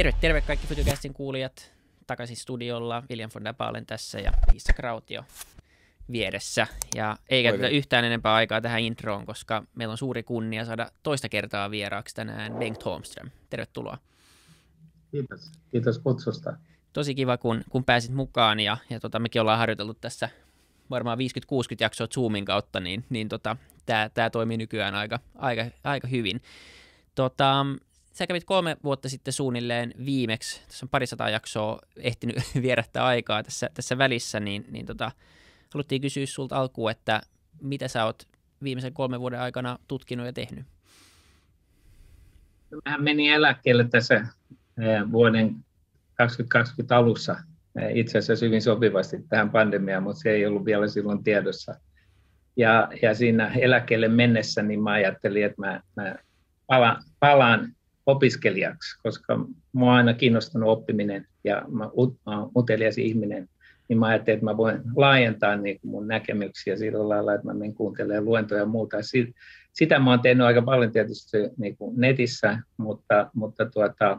Terve, terve kaikki Fytycastin kuulijat. Takaisin studiolla. William von der Baalen tässä ja Iissa Krautio vieressä. Ja ei käytetä yhtään enempää aikaa tähän introon, koska meillä on suuri kunnia saada toista kertaa vieraaksi tänään Bengt Holmström. Tervetuloa. Kiitos. Kiitos kutsusta. Tosi kiva, kun, kun pääsit mukaan ja, ja tota, mekin ollaan harjoiteltu tässä varmaan 50-60 jaksoa Zoomin kautta, niin, niin tota, tämä toimii nykyään aika, aika, aika hyvin. Tota, sä kävit kolme vuotta sitten suunnilleen viimeksi, tässä on parisataa jaksoa ehtinyt vierättää aikaa tässä, tässä välissä, niin, niin tota, haluttiin kysyä sulta alkuun, että mitä sä oot viimeisen kolmen vuoden aikana tutkinut ja tehnyt? Mähän menin eläkkeelle tässä eh, vuoden 2020 alussa eh, itse asiassa hyvin sopivasti tähän pandemiaan, mutta se ei ollut vielä silloin tiedossa. Ja, ja siinä eläkkeelle mennessä niin mä ajattelin, että mä, mä palaan, palaan opiskelijaksi, koska mua on aina kiinnostanut oppiminen ja mä, oon utelias ihminen, niin mä ajattelin, että mä voin laajentaa niin kuin mun näkemyksiä sillä lailla, että mä menen kuuntelemaan luentoja ja muuta. Sitä mä oon tehnyt aika paljon tietysti niin kuin netissä, mutta, mutta tuota,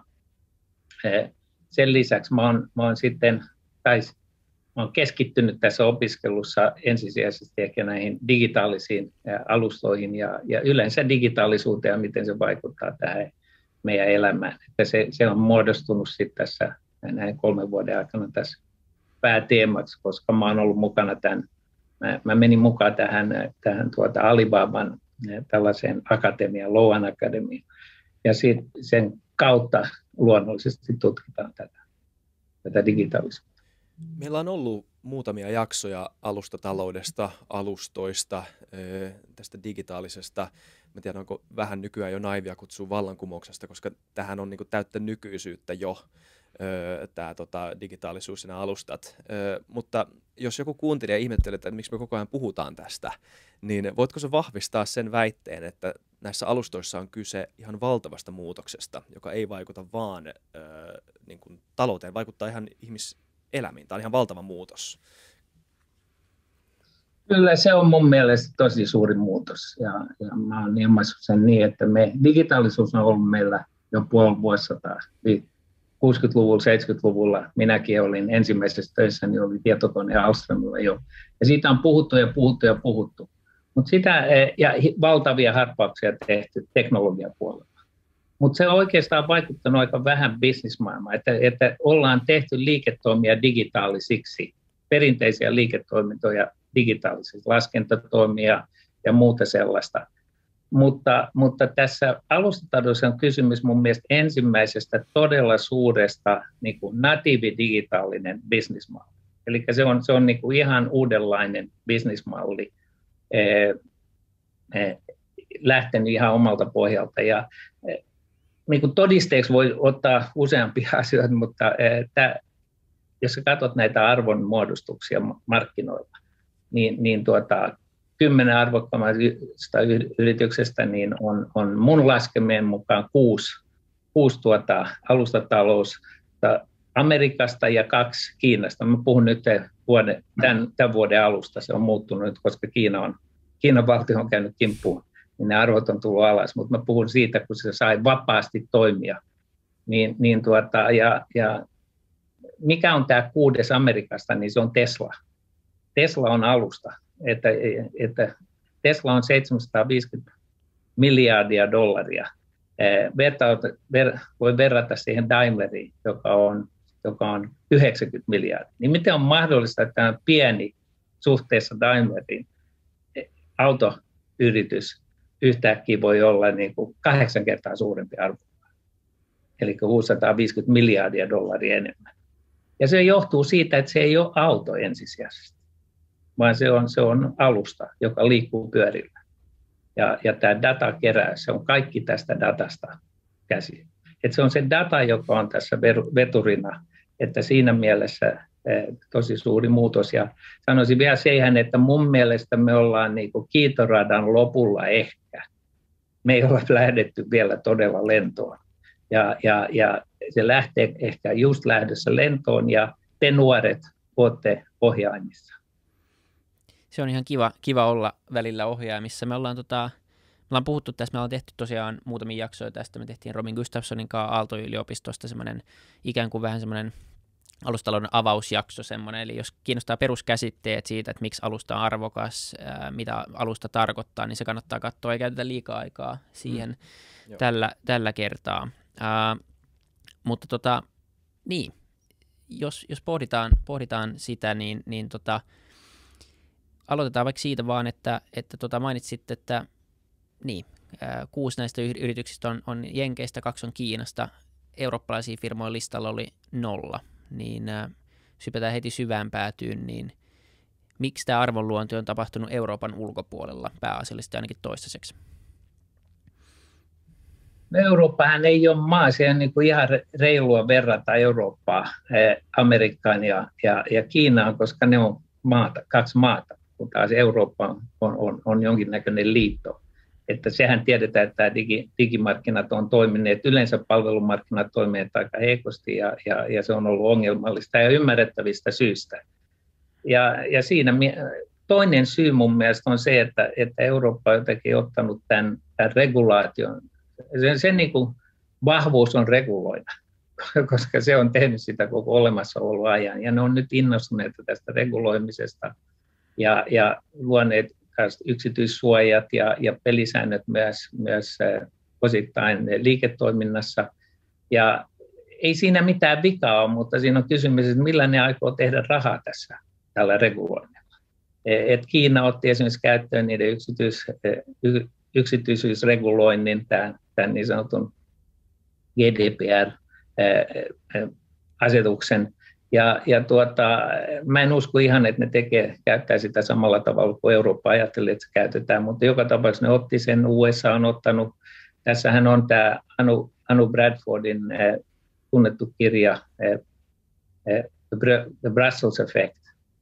eh, sen lisäksi mä oon, mä oon sitten, tai mä oon keskittynyt tässä opiskelussa ensisijaisesti ehkä näihin digitaalisiin eh, alustoihin ja, ja yleensä digitaalisuuteen ja miten se vaikuttaa tähän meidän elämään. Että se, se on muodostunut sitten tässä näin kolmen vuoden aikana tässä pääteemaksi, koska mä oon ollut mukana tämän, mä, mä menin mukaan tähän, tähän tuota Alibaban eh, tällaiseen akatemiaan, Loan Academy, ja sit sen kautta luonnollisesti tutkitaan tätä, tätä digitaalisuutta. Meillä on ollut muutamia jaksoja alustataloudesta, alustoista, eh, tästä digitaalisesta mä tiedän, onko vähän nykyään jo naivia kutsua vallankumouksesta, koska tähän on niin kuin täyttä nykyisyyttä jo tämä tota, digitaalisuus ja alustat. Öö, mutta jos joku kuuntelija ihmettelee, että miksi me koko ajan puhutaan tästä, niin voitko se vahvistaa sen väitteen, että näissä alustoissa on kyse ihan valtavasta muutoksesta, joka ei vaikuta vaan öö, niin kuin talouteen, vaikuttaa ihan ihmiselämiin. Tämä on ihan valtava muutos. Kyllä se on mun mielestä tosi suuri muutos ja, ja mä oon ilmaissut sen niin, että me, digitaalisuus on ollut meillä jo puoli vuosisataa. 60-luvulla, 70-luvulla minäkin olin ensimmäisessä töissä, niin oli tietokone Alströmillä jo. Ja siitä on puhuttu ja puhuttu ja puhuttu. Mutta sitä, e, ja valtavia harppauksia tehty teknologian puolella. Mutta se on oikeastaan vaikuttanut aika vähän bisnismaailmaan, että, että ollaan tehty liiketoimia digitaalisiksi, perinteisiä liiketoimintoja digitaalisesti, laskentatoimia ja muuta sellaista. Mutta, mutta tässä alustataloudessa on kysymys mun mielestä ensimmäisestä todella suuresta niin kuin natiivi-digitaalinen bisnismalli. Eli se on, se on niin kuin ihan uudenlainen bisnismalli, eh, eh, lähtenyt ihan omalta pohjalta. Ja, eh, niin kuin todisteeksi voi ottaa useampia asioita, mutta eh, jos katsot näitä arvonmuodostuksia markkinoilla, niin, niin tuota, kymmenen arvokkaammasta yrityksestä niin on, on mun laskemien mukaan kuusi, kuusi tuota, alustatalous Amerikasta ja kaksi Kiinasta. Mä puhun nyt vuoden, tämän, tämän vuoden alusta, se on muuttunut, koska Kiina on, Kiinan valtio on käynyt kimppuun, niin ne arvot on tullut alas, mutta mä puhun siitä, kun se sai vapaasti toimia. Niin, niin tuota, ja, ja mikä on tämä kuudes Amerikasta, niin se on Tesla. Tesla on alusta, että, että Tesla on 750 miljardia dollaria. Verta, ver, voi verrata siihen Daimleriin, joka on, joka on 90 miljardia. Niin miten on mahdollista, että tämä pieni suhteessa Daimleriin autoyritys yhtäkkiä voi olla niin kuin kahdeksan kertaa suurempi arvo, eli 650 miljardia dollaria enemmän. Ja se johtuu siitä, että se ei ole auto ensisijaisesti vaan se on, se on alusta, joka liikkuu pyörillä. Ja, ja tämä datakeräys, se on kaikki tästä datasta käsi. Et se on se data, joka on tässä veturina, että siinä mielessä eh, tosi suuri muutos. Ja sanoisin vielä siihen, että mun mielestä me ollaan niin kiitoradan lopulla ehkä. Me ei ole lähdetty vielä todella lentoon. Ja, ja, ja se lähtee ehkä just lähdössä lentoon ja te nuoret olette ohjaimissa se on ihan kiva, kiva olla välillä ohjaamissa. Me ollaan tota, ollaan puhuttu tässä, me ollaan tehty tosiaan muutamia jaksoja tästä, me tehtiin Robin Gustafssonin kanssa Aalto-yliopistosta semmoinen ikään kuin vähän semmoinen alustalouden avausjakso semmoinen, eli jos kiinnostaa peruskäsitteet siitä, että miksi alusta on arvokas, ää, mitä alusta tarkoittaa, niin se kannattaa katsoa, ei käytetä liikaa aikaa siihen mm. tällä, tällä kertaa. Ää, mutta tota, niin, jos, jos pohditaan, pohditaan sitä, niin, niin tota, aloitetaan vaikka siitä vaan, että, että tota mainitsit, että niin, kuusi näistä yrityksistä on, on Jenkeistä, kaksi on Kiinasta, eurooppalaisia firmoja listalla oli nolla. Niin sypätään heti syvään päätyyn, niin miksi tämä arvonluonti on tapahtunut Euroopan ulkopuolella pääasiallisesti ainakin toistaiseksi? Eurooppahan ei ole maa, se on niin kuin ihan reilua verrata Eurooppaa, Amerikkaan ja, ja, ja Kiinaan, koska ne on maata, kaksi maata, kun taas Eurooppa on, on, on jonkinnäköinen liitto että sehän tiedetään, että digi, digimarkkinat on toimineet, yleensä palvelumarkkinat toimineet aika heikosti ja, ja, ja se on ollut ongelmallista ja ymmärrettävistä syistä. Ja, ja siinä toinen syy mun mielestä on se, että, että Eurooppa on jotenkin ottanut tämän, tämän regulaation. Sen, sen niin kuin vahvuus on reguloida, koska se on tehnyt sitä koko olemassaoloajan ja ne on nyt innostuneet tästä reguloimisesta ja, ja luoneet yksityissuojat ja, ja pelisäännöt myös, myös osittain liiketoiminnassa. Ja ei siinä mitään vikaa ole, mutta siinä on kysymys, että millä ne aikoo tehdä rahaa tässä tällä reguloinnilla. E, et Kiina otti esimerkiksi käyttöön niiden yksityis, yksityisyysreguloinnin, tämän, tämän niin sanotun GDPR-asetuksen, ja, ja tuota, mä en usko ihan, että ne tekee, käyttää sitä samalla tavalla kuin Eurooppa ajattelee, että se käytetään, mutta joka tapauksessa ne otti sen, USA on ottanut, tässähän on tämä Anu, Anu Bradfordin eh, tunnettu kirja eh, The Brussels Effect,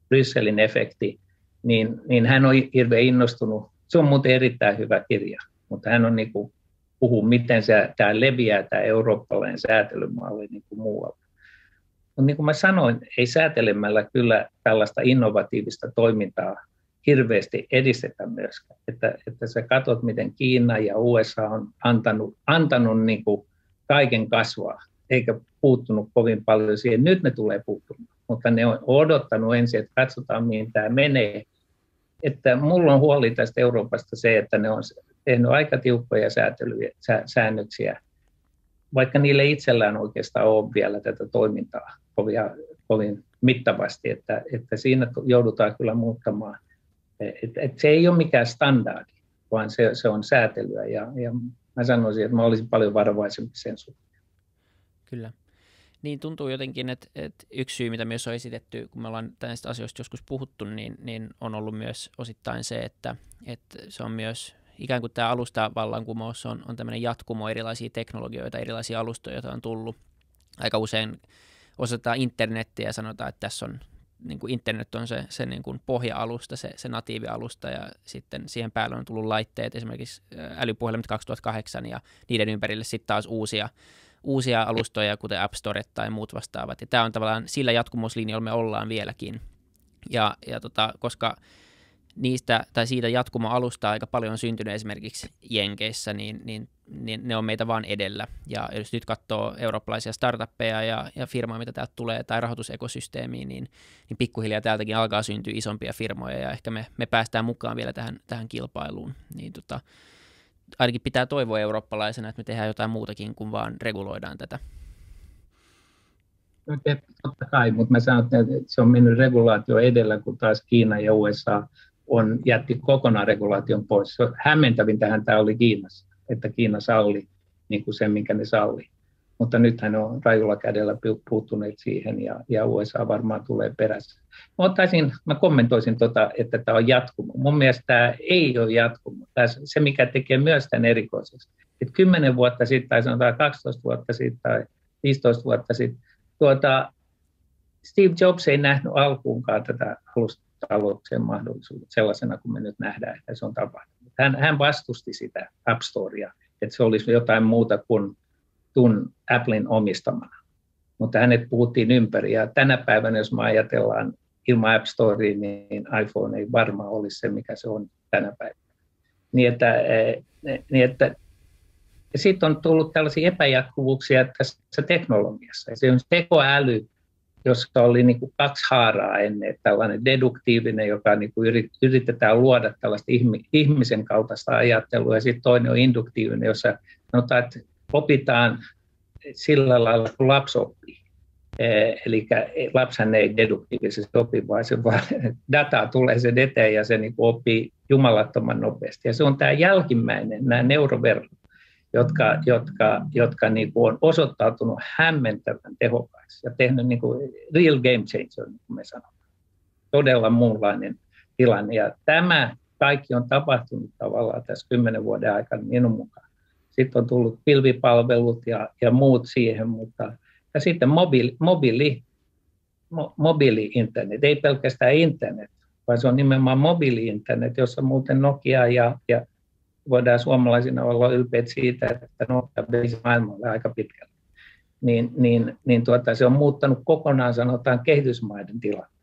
Brysselin efekti, niin, niin hän on hirveän innostunut. Se on muuten erittäin hyvä kirja, mutta hän on niin kuin, puhuu, miten se, tämä leviää, tämä eurooppalainen säätelymalli niin kuin muualla. Mutta niin kuin mä sanoin, ei säätelemällä kyllä tällaista innovatiivista toimintaa hirveästi edistetä myöskään. Että, että sä katsot, miten Kiina ja USA on antanut, antanut niin kuin kaiken kasvaa, eikä puuttunut kovin paljon siihen. Nyt ne tulee puuttumaan, mutta ne on odottanut ensin, että katsotaan, mihin tämä menee. Että mulla on huoli tästä Euroopasta se, että ne on tehnyt aika tiukkoja säätelyjä, säännöksiä, vaikka niille itsellään oikeastaan ole vielä tätä toimintaa kovin, kovin mittavasti, että, että siinä joudutaan kyllä muuttamaan. Et, et se ei ole mikään standardi, vaan se, se on säätelyä ja, ja mä sanoisin, että mä olisin paljon varovaisempi sen suhteen. Kyllä. Niin tuntuu jotenkin, että, että yksi syy, mitä myös on esitetty, kun me ollaan näistä asioista joskus puhuttu, niin, niin on ollut myös osittain se, että, että se on myös ikään kuin tämä alustavallankumous on, on tämmöinen jatkumo erilaisia teknologioita, erilaisia alustoja, joita on tullut. Aika usein osoitetaan internettiä ja sanotaan, että tässä on niin kuin internet on se, se niin kuin pohja-alusta, se, se natiivialusta ja sitten siihen päälle on tullut laitteet, esimerkiksi älypuhelimet 2008 ja niiden ympärille sitten taas uusia, uusia alustoja, kuten App Store tai muut vastaavat. Ja tämä on tavallaan sillä jatkumuslinjalla me ollaan vieläkin. Ja, ja tota, koska niistä tai siitä jatkumo-alusta aika paljon on syntynyt esimerkiksi Jenkeissä, niin, niin, niin ne on meitä vaan edellä. Ja jos nyt katsoo eurooppalaisia startuppeja ja, ja firmoja, mitä täältä tulee, tai rahoitusekosysteemiin, niin, niin pikkuhiljaa täältäkin alkaa syntyä isompia firmoja, ja ehkä me, me päästään mukaan vielä tähän, tähän kilpailuun. Niin tota, ainakin pitää toivoa eurooppalaisena, että me tehdään jotain muutakin kuin vaan reguloidaan tätä. No, totta kai, mutta mä sanon, että se on mennyt regulaatio edellä, kun taas Kiina ja USA on, jätti kokonaan regulaation pois. Hämmentävintähän tämä oli Kiinassa, että Kiina salli niin kuin sen, minkä ne salli. Mutta nythän on rajulla kädellä puuttuneet siihen ja, ja USA varmaan tulee perässä. Mä, ottaisin, mä kommentoisin, tota, että tämä on jatkumo. Mun mielestä tämä ei ole jatkumo. Tämä, se, mikä tekee myös tämän erikoiseksi. Että 10 vuotta sitten, tai sanotaan 12 vuotta sitten, tai 15 vuotta sitten, tuota, Steve Jobs ei nähnyt alkuunkaan tätä alusta talouksien mahdollisuudet sellaisena kuin me nyt nähdään, että se on tapahtunut. Hän, hän vastusti sitä App Storea, että se olisi jotain muuta kuin tun Applein omistamana. Mutta hänet puhuttiin ympäri ja tänä päivänä, jos me ajatellaan ilman App Storea, niin iPhone ei varmaan olisi se, mikä se on tänä päivänä. Niin että, niin että sitten on tullut tällaisia epäjatkuvuuksia tässä teknologiassa. Esimerkiksi tekoäly, jossa oli niin kuin kaksi haaraa ennen, tällainen deduktiivinen, joka niin kuin yritetään luoda tällaista ihmisen kaltaista ajattelua, ja sitten toinen on induktiivinen, jossa sanotaan, että opitaan sillä lailla, kun lapsi oppii. Eli lapsen ei deduktiivisesti opi, vaan se vaan data tulee sen eteen ja se niin oppii jumalattoman nopeasti. Ja se on tämä jälkimmäinen, nämä neuroverkot, jotka, jotka, jotka niin kuin on osoittautunut hämmentävän tehokkaiksi ja tehnyt niin kuin real game changer, niin kuin me sanotaan. Todella muunlainen tilanne. Ja tämä kaikki on tapahtunut tavallaan tässä kymmenen vuoden aikana minun mukaan. Sitten on tullut pilvipalvelut ja, ja muut siihen, mutta ja sitten mobiili, mobiili, mo, mobiili-internet, ei pelkästään internet, vaan se on nimenomaan mobiili-internet, jossa muuten Nokia ja, ja voidaan suomalaisina olla ylpeät siitä, että Nokia veisi maailmalle aika pitkälle. Niin, niin, niin tuota, se on muuttanut kokonaan sanotaan kehitysmaiden tilanne.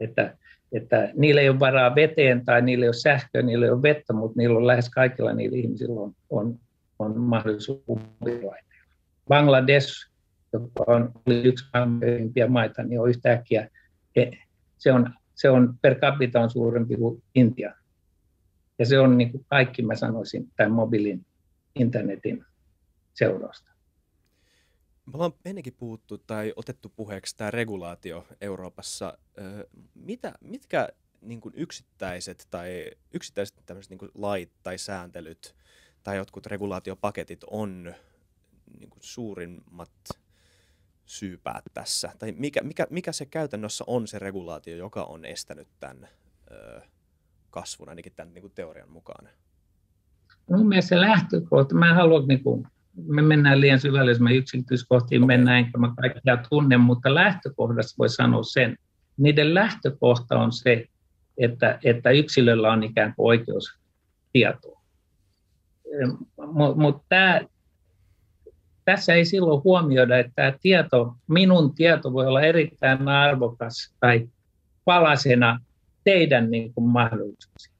Että, että niillä ei ole varaa veteen tai niillä ei ole sähköä, niillä ei ole vettä, mutta niillä on lähes kaikilla niillä ihmisillä on, on, on mahdollisuus mobiililaitteilla. Bangladesh, joka on yksi maailman maita, niin on yhtäkkiä, se on, se on per capita on suurempi kuin Intia. Ja se on niin kuin kaikki, mä sanoisin, tämän mobiilin internetin seurausta. Me ollaan ennenkin puhuttu tai otettu puheeksi tämä regulaatio Euroopassa. Mitä, mitkä niin kuin yksittäiset tai yksittäiset tämmöiset niin kuin lait tai sääntelyt tai jotkut regulaatiopaketit on niin kuin suurimmat syypäät tässä? Tai mikä, mikä, mikä se käytännössä on se regulaatio, joka on estänyt tämän kasvun, ainakin tämän niin kuin teorian mukaan? Mun mielestä se lähtökohta, mä en halua, niin kuin, me mennään liian syvälle, jos me yksityiskohtiin okay. mennään, enkä mä kaikkia tunne, mutta lähtökohdassa voi sanoa sen. Niiden lähtökohta on se, että, että yksilöllä on ikään kuin oikeus tietoon. Mutta tämä, tässä ei silloin huomioida, että tämä tieto, minun tieto voi olla erittäin arvokas tai palasena teidän niin kuin mahdollisuuksia.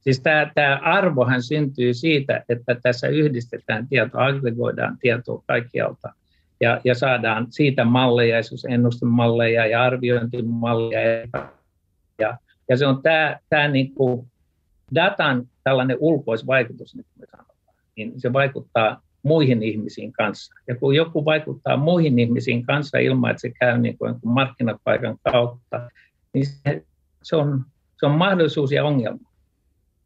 Siis tämä, tämä arvohan syntyy siitä, että tässä yhdistetään tietoa, aggregoidaan tietoa kaikkialta ja, ja saadaan siitä malleja, ennustemalleja ja arviointimalleja. Ja, ja se on tämä, tämä niin kuin datan tällainen ulkoisvaikutus, niin me sanotaan, niin se vaikuttaa muihin ihmisiin kanssa. Ja kun joku vaikuttaa muihin ihmisiin kanssa ilman, että se käy niin kuin markkinapaikan kautta, niin se se on, se on mahdollisuus ja ongelma.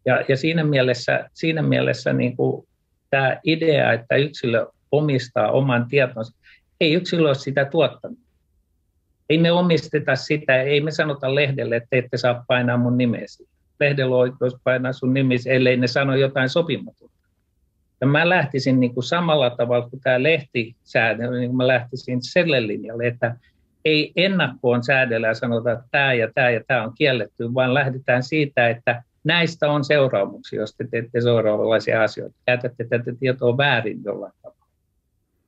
Ja, ja siinä mielessä, siinä mielessä niin kuin tämä idea, että yksilö omistaa oman tietonsa, ei yksilö ole sitä tuottanut. Ei me omisteta sitä, ei me sanota lehdelle, että ette saa painaa mun nimesi. Lehdellä on oikeus painaa sun nimesi, ellei ne sano jotain sopimatonta. Ja mä lähtisin niin kuin samalla tavalla kuin tämä lehtisäädö, niin mä lähtisin selle linjalle, että ei ennakkoon säädellä ja sanota, että tämä ja tämä ja tämä on kielletty, vaan lähdetään siitä, että näistä on seuraamuksia, jos te teette seuraavanlaisia asioita. Käytätte tätä tietoa väärin jollain tavalla.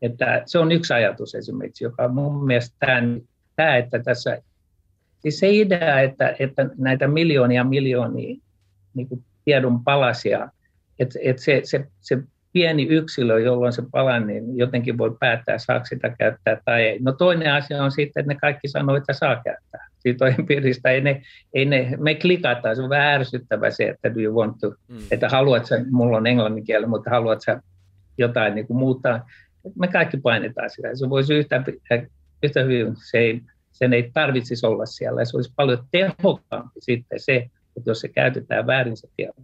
Että se on yksi ajatus esimerkiksi, joka mun mielestä tämä, tämä että tässä, siis se idea, että, että näitä miljoonia miljoonia niin kuin tiedon palasia, että, että se, se, se pieni yksilö, jolloin se palaa, niin jotenkin voi päättää, saako sitä käyttää tai ei. No toinen asia on sitten, että ne kaikki sanoo, että saa käyttää. Siitä on empiiristä, ei ne, ei ne, me klikataan, se on vähän ärsyttävä se, että do you want to, mm. että haluat sä, mulla on englannin kieli, mutta haluat sä jotain niin kuin muuttaa. Me kaikki painetaan sitä. Se voisi yhtä, yhtä hyvin, se ei, sen ei tarvitsisi olla siellä. Se olisi paljon tehokkaampi sitten se, että jos se käytetään väärin se tieto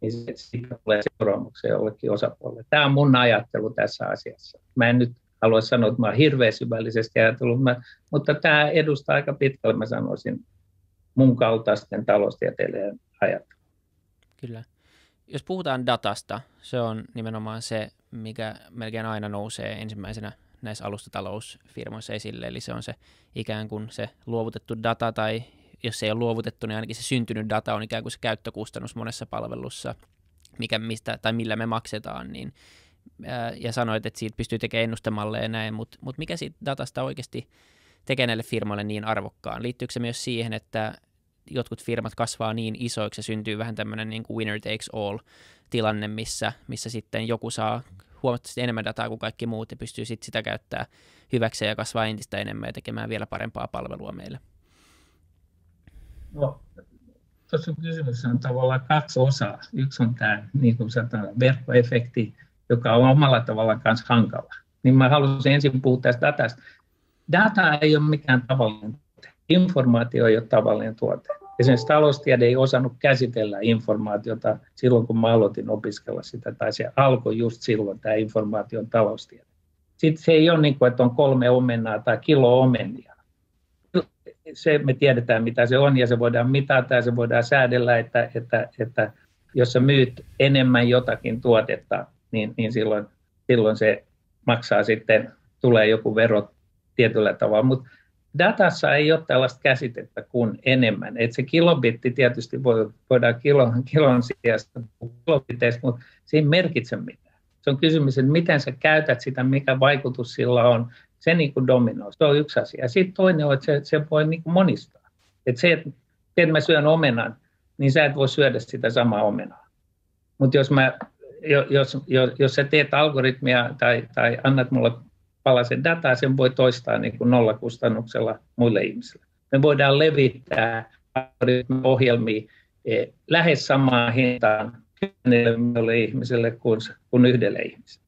niin siitä tulee seuraamuksia jollekin osapuolelle. Tämä on mun ajattelu tässä asiassa. Mä en nyt halua sanoa, että mä olen hirveän syvällisesti ajatellut, mutta tämä edustaa aika pitkälle, mä sanoisin, mun kaltaisten taloustieteilijöiden ajattelua. Kyllä. Jos puhutaan datasta, se on nimenomaan se, mikä melkein aina nousee ensimmäisenä näissä alustatalousfirmoissa esille, eli se on se ikään kuin se luovutettu data tai jos se ei ole luovutettu, niin ainakin se syntynyt data on ikään kuin se käyttökustannus monessa palvelussa, mikä, mistä, tai millä me maksetaan, niin, ja sanoit, että siitä pystyy tekemään ennustemalleja ja näin, mutta mut mikä siitä datasta oikeasti tekee näille firmoille niin arvokkaan? Liittyykö se myös siihen, että jotkut firmat kasvaa niin isoiksi ja syntyy vähän tämmöinen niin kuin winner takes all tilanne, missä, missä sitten joku saa huomattavasti enemmän dataa kuin kaikki muut ja pystyy sitten sitä käyttää hyväkseen ja kasvaa entistä enemmän ja tekemään vielä parempaa palvelua meille. No, tuossa kysymys on tavallaan kaksi osaa. Yksi on tämä niin kuin sanotaan, verkkoefekti, joka on omalla tavallaan myös hankala. Niin mä haluaisin ensin puhua tästä datasta. Data ei ole mikään tavallinen tuote. Informaatio ei ole tavallinen tuote. Esimerkiksi taloustiede ei osannut käsitellä informaatiota silloin, kun mä aloitin opiskella sitä, tai se alkoi just silloin, tämä informaation taloustiede. Sitten se ei ole niin kuin, että on kolme omenaa tai kilo omenia. Se me tiedetään, mitä se on, ja se voidaan mitata ja se voidaan säädellä, että, että, että jos sä myyt enemmän jotakin tuotetta, niin, niin silloin, silloin se maksaa sitten, tulee joku vero tietyllä tavalla. Mutta datassa ei ole tällaista käsitettä kuin enemmän. Et se kilobitti tietysti voi, voidaan kilon, kilon sijasta kilobiteistä, mutta se ei merkitse mitään. Se on kysymys, että miten sä käytät sitä, mikä vaikutus sillä on. Se niin kuin dominoi. Se on yksi asia. Sitten toinen on, että se, se voi niin kuin monistaa. Että se, että mä syön omenan, niin sä et voi syödä sitä samaa omenaa. Mutta jos, jos, jos, jos sä teet algoritmia tai, tai annat mulle palasen dataa, sen voi toistaa niin kuin nollakustannuksella muille ihmisille. Me voidaan levittää ohjelmia eh, lähes samaan hintaan kymmenelle ihmiselle kuin, kuin yhdelle ihmiselle.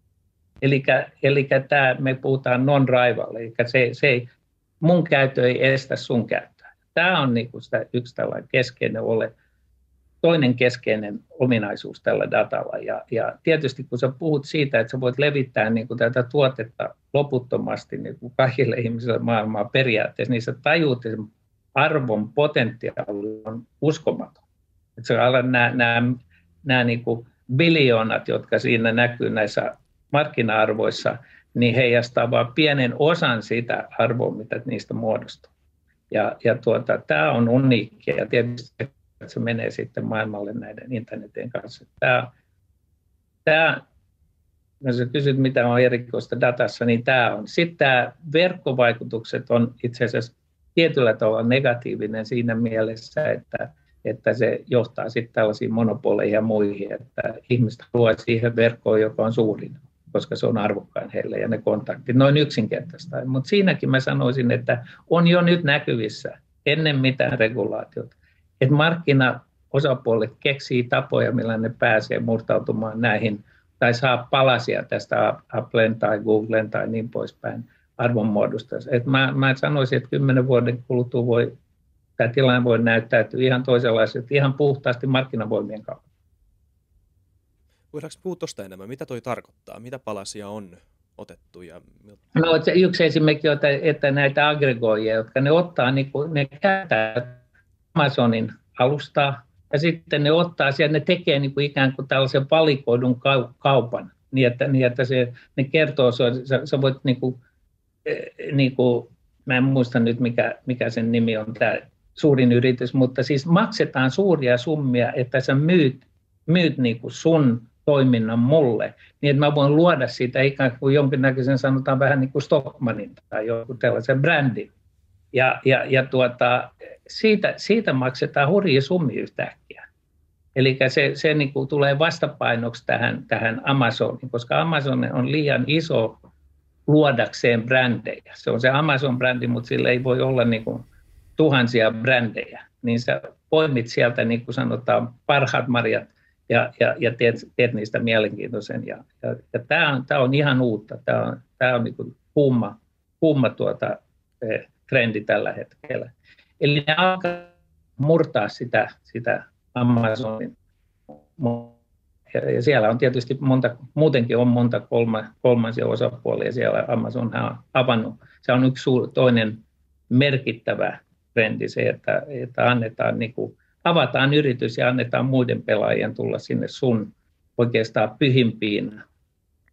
Eli tämä, me puhutaan non-rival, eli se, se ei, mun käyttö ei estä sun käyttöä. Tämä on niin kuin sitä yksi tällainen keskeinen ole, toinen keskeinen ominaisuus tällä datalla. Ja, ja tietysti kun sä puhut siitä, että sä voit levittää niin kuin tätä tuotetta loputtomasti niin kuin kaikille ihmisille maailmaa periaatteessa, niin sä tajuut, että arvon potentiaali on uskomaton. Että alat nämä, nämä, nämä niin biljoonat, jotka siinä näkyy näissä markkina-arvoissa, niin heijastaa vain pienen osan sitä arvoa, mitä niistä muodostuu. Ja, ja tuota, tämä on uniikkia ja tietysti että se menee sitten maailmalle näiden internetin kanssa. Tämä, tämä jos kysyt, mitä on erikoista datassa, niin tämä on. Sitten tämä verkkovaikutukset on itse asiassa tietyllä tavalla negatiivinen siinä mielessä, että, että se johtaa sitten tällaisiin monopoleihin ja muihin, että ihmiset haluaa siihen verkkoon, joka on suurin, koska se on arvokkain heille ja ne kontaktit. Noin yksinkertaista. Mutta siinäkin mä sanoisin, että on jo nyt näkyvissä ennen mitään regulaatiota, että markkinaosapuolet keksii tapoja, millä ne pääsee murtautumaan näihin tai saa palasia tästä Applen tai Googlen tai niin poispäin arvonmuodosta. Et mä, mä sanoisin, että kymmenen vuoden kuluttua voi, tämä tilanne voi näyttäytyä ihan toisenlaiset, ihan puhtaasti markkinavoimien kautta. Voidaanko puhua tuosta enemmän? Mitä toi tarkoittaa? Mitä palasia on otettu? Ja... No, yksi esimerkki on, että, näitä aggregoijia, jotka ne ottaa, niin kuin, ne käyttää Amazonin alustaa, ja sitten ne ottaa siellä, ne tekee niin kuin ikään kuin tällaisen valikoidun kaupan, niin että, niin että se, ne kertoo, sä, sä voit niin kuin, eh, niin kuin, mä en muista nyt mikä, mikä sen nimi on, tämä suurin yritys, mutta siis maksetaan suuria summia, että sä myyt, myyt niin kuin sun toiminnan mulle, niin että mä voin luoda siitä ikään kuin jonkinnäköisen, sanotaan vähän niin kuin Stockmanin tai joku tällaisen brändin. Ja, ja, ja tuota, siitä, siitä maksetaan hurjia summi yhtäkkiä. Eli se, se niin kuin tulee vastapainoksi tähän, tähän Amazoniin, koska Amazon on liian iso luodakseen brändejä. Se on se Amazon-brändi, mutta sillä ei voi olla niin kuin tuhansia brändejä. Niin sä poimit sieltä, niin kuin sanotaan, parhaat marjat ja, ja, ja teet, teet niistä mielenkiintoisen. Ja, ja, ja tämä, on, tämä on ihan uutta. Tämä on, tämä on niin kuin kuuma, kuuma tuota, eh, trendi tällä hetkellä. Eli ne alkaa murtaa sitä, sitä Amazonin. Ja siellä on tietysti monta, muutenkin on monta kolma, kolmansia osapuolia siellä. Amazon on avannut. Se on yksi suur, toinen merkittävä trendi se, että, että annetaan niin kuin, avataan yritys ja annetaan muiden pelaajien tulla sinne sun oikeastaan pyhimpiin,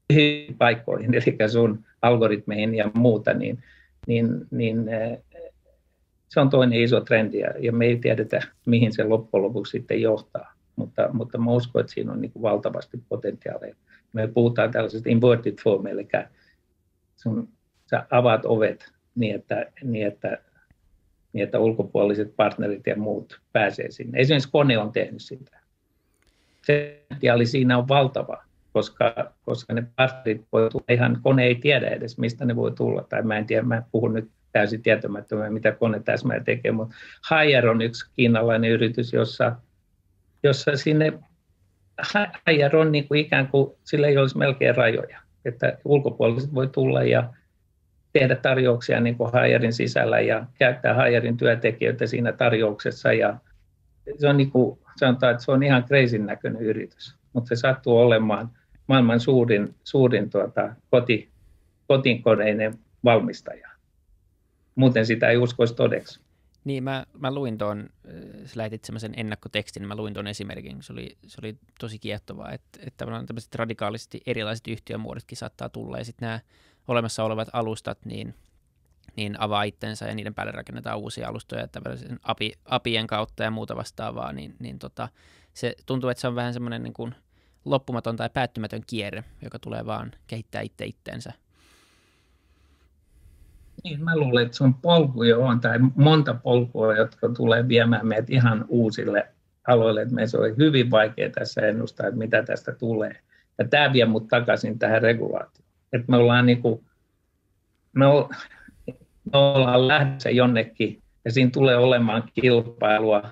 pyhimpiin paikkoihin, eli sun algoritmeihin ja muuta, niin, niin, niin se on toinen iso trendi ja, me ei tiedetä, mihin se loppujen lopuksi sitten johtaa. Mutta, mutta mä uskon, että siinä on niin valtavasti potentiaalia. Me puhutaan tällaisesta inverted form, eli sun, sä avaat ovet niin, että, niin että niin että ulkopuoliset partnerit ja muut pääsee sinne. Esimerkiksi kone on tehnyt sitä. Se potentiaali siinä on valtava, koska, koska ne partnerit voi tulla, ihan kone ei tiedä edes, mistä ne voi tulla, tai mä en tiedä, mä puhun nyt täysin tietämättömän, mitä kone täsmää tekee, mutta Haier on yksi kiinalainen yritys, jossa, jossa sinne Haier on niin kuin ikään kuin, sillä ei olisi melkein rajoja, että ulkopuoliset voi tulla ja tehdä tarjouksia niin kuin Haierin sisällä ja käyttää Haierin työntekijöitä siinä tarjouksessa ja se on niin kuin, sanotaan, että se on ihan kreisin näköinen yritys, mutta se sattuu olemaan maailman suurin, suurin tuota, koti, kotinkoneinen valmistaja. Muuten sitä ei uskoisi todeksi. Niin, mä, mä luin tuon, äh, sä lähetit semmoisen ennakkotekstin, niin mä luin tuon esimerkin, se oli, se oli tosi kiehtovaa, että, että tämmöiset radikaalisesti erilaiset yhtiömuodotkin saattaa tulla, ja sitten nämä olemassa olevat alustat, niin, niin avaa itsensä ja niiden päälle rakennetaan uusia alustoja tämmöisen API, APIen kautta ja muuta vastaavaa, niin, niin tota, se tuntuu, että se on vähän semmoinen niin kuin loppumaton tai päättymätön kierre, joka tulee vaan kehittää itse itteensä. Niin, mä luulen, että se on polku jo on, tai monta polkua, jotka tulee viemään meidät ihan uusille aloille. Että meidän on hyvin vaikea tässä ennustaa, että mitä tästä tulee. Ja tämä vie mut takaisin tähän regulaatioon. Että me ollaan, niin kuin, me, me ollaan lähdössä jonnekin, ja siinä tulee olemaan kilpailua,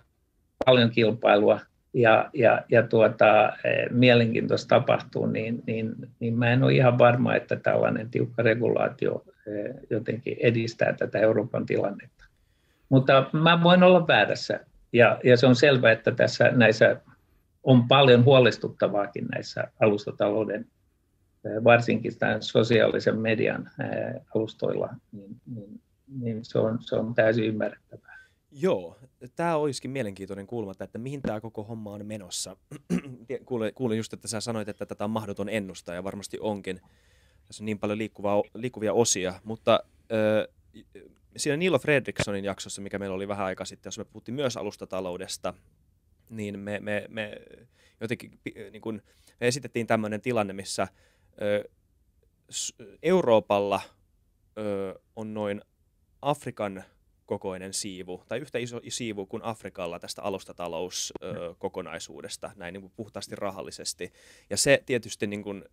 paljon kilpailua, ja, ja, ja tuota, e, mielenkiintoista tapahtuu, niin, niin, niin mä en ole ihan varma, että tällainen tiukka regulaatio e, jotenkin edistää tätä Euroopan tilannetta. Mutta mä voin olla väärässä, ja, ja se on selvää, että tässä näissä on paljon huolestuttavaakin näissä alustatalouden, varsinkin tämän sosiaalisen median alustoilla, niin, niin, niin se, on, se on täysin ymmärrettävää. Joo, tämä olisikin mielenkiintoinen kulma, että mihin tämä koko homma on menossa. kuulin, kuulin just, että sä sanoit, että tätä on mahdoton ennustaa ja varmasti onkin. Tässä on niin paljon liikkuvaa, liikkuvia osia, mutta äh, siinä Nilo Fredrikssonin jaksossa, mikä meillä oli vähän aikaa sitten, jos me puhuttiin myös alustataloudesta, niin me, me, me jotenkin niin kun, me esitettiin tämmöinen tilanne, missä Euroopalla on noin Afrikan kokoinen siivu, tai yhtä iso siivu kuin Afrikalla tästä alustatalouskokonaisuudesta, näin niin kuin puhtaasti rahallisesti. Ja se tietysti, niin kuin,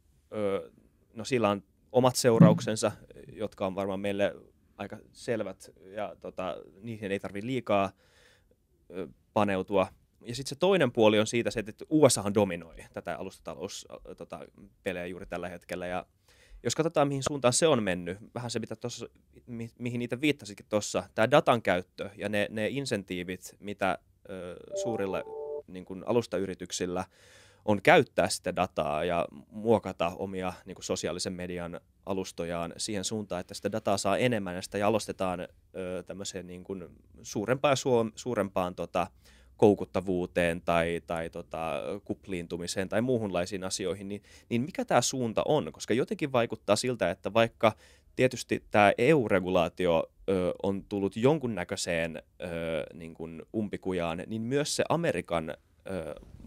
no sillä on omat seurauksensa, jotka on varmaan meille aika selvät, ja tota, niihin ei tarvitse liikaa paneutua. Ja sitten se toinen puoli on siitä se, että USA dominoi tätä alustatalouspelejä tota, juuri tällä hetkellä, ja jos katsotaan, mihin suuntaan se on mennyt, vähän se, mitä tossa, mi, mihin niitä viittasitkin tuossa, tämä datan käyttö ja ne, ne insentiivit, mitä ö, suurilla niin kuin alustayrityksillä on käyttää sitä dataa ja muokata omia niin sosiaalisen median alustojaan siihen suuntaan, että sitä dataa saa enemmän ja sitä jalostetaan ö, tämmöiseen niin suurempaan, suurempaan tota, koukuttavuuteen tai, tai tota, kupliintumiseen tai muuhunlaisiin asioihin, niin, niin mikä tämä suunta on? Koska jotenkin vaikuttaa siltä, että vaikka tietysti tämä EU-regulaatio ö, on tullut jonkunnäköiseen ö, niin kuin umpikujaan, niin myös se Amerikan ö,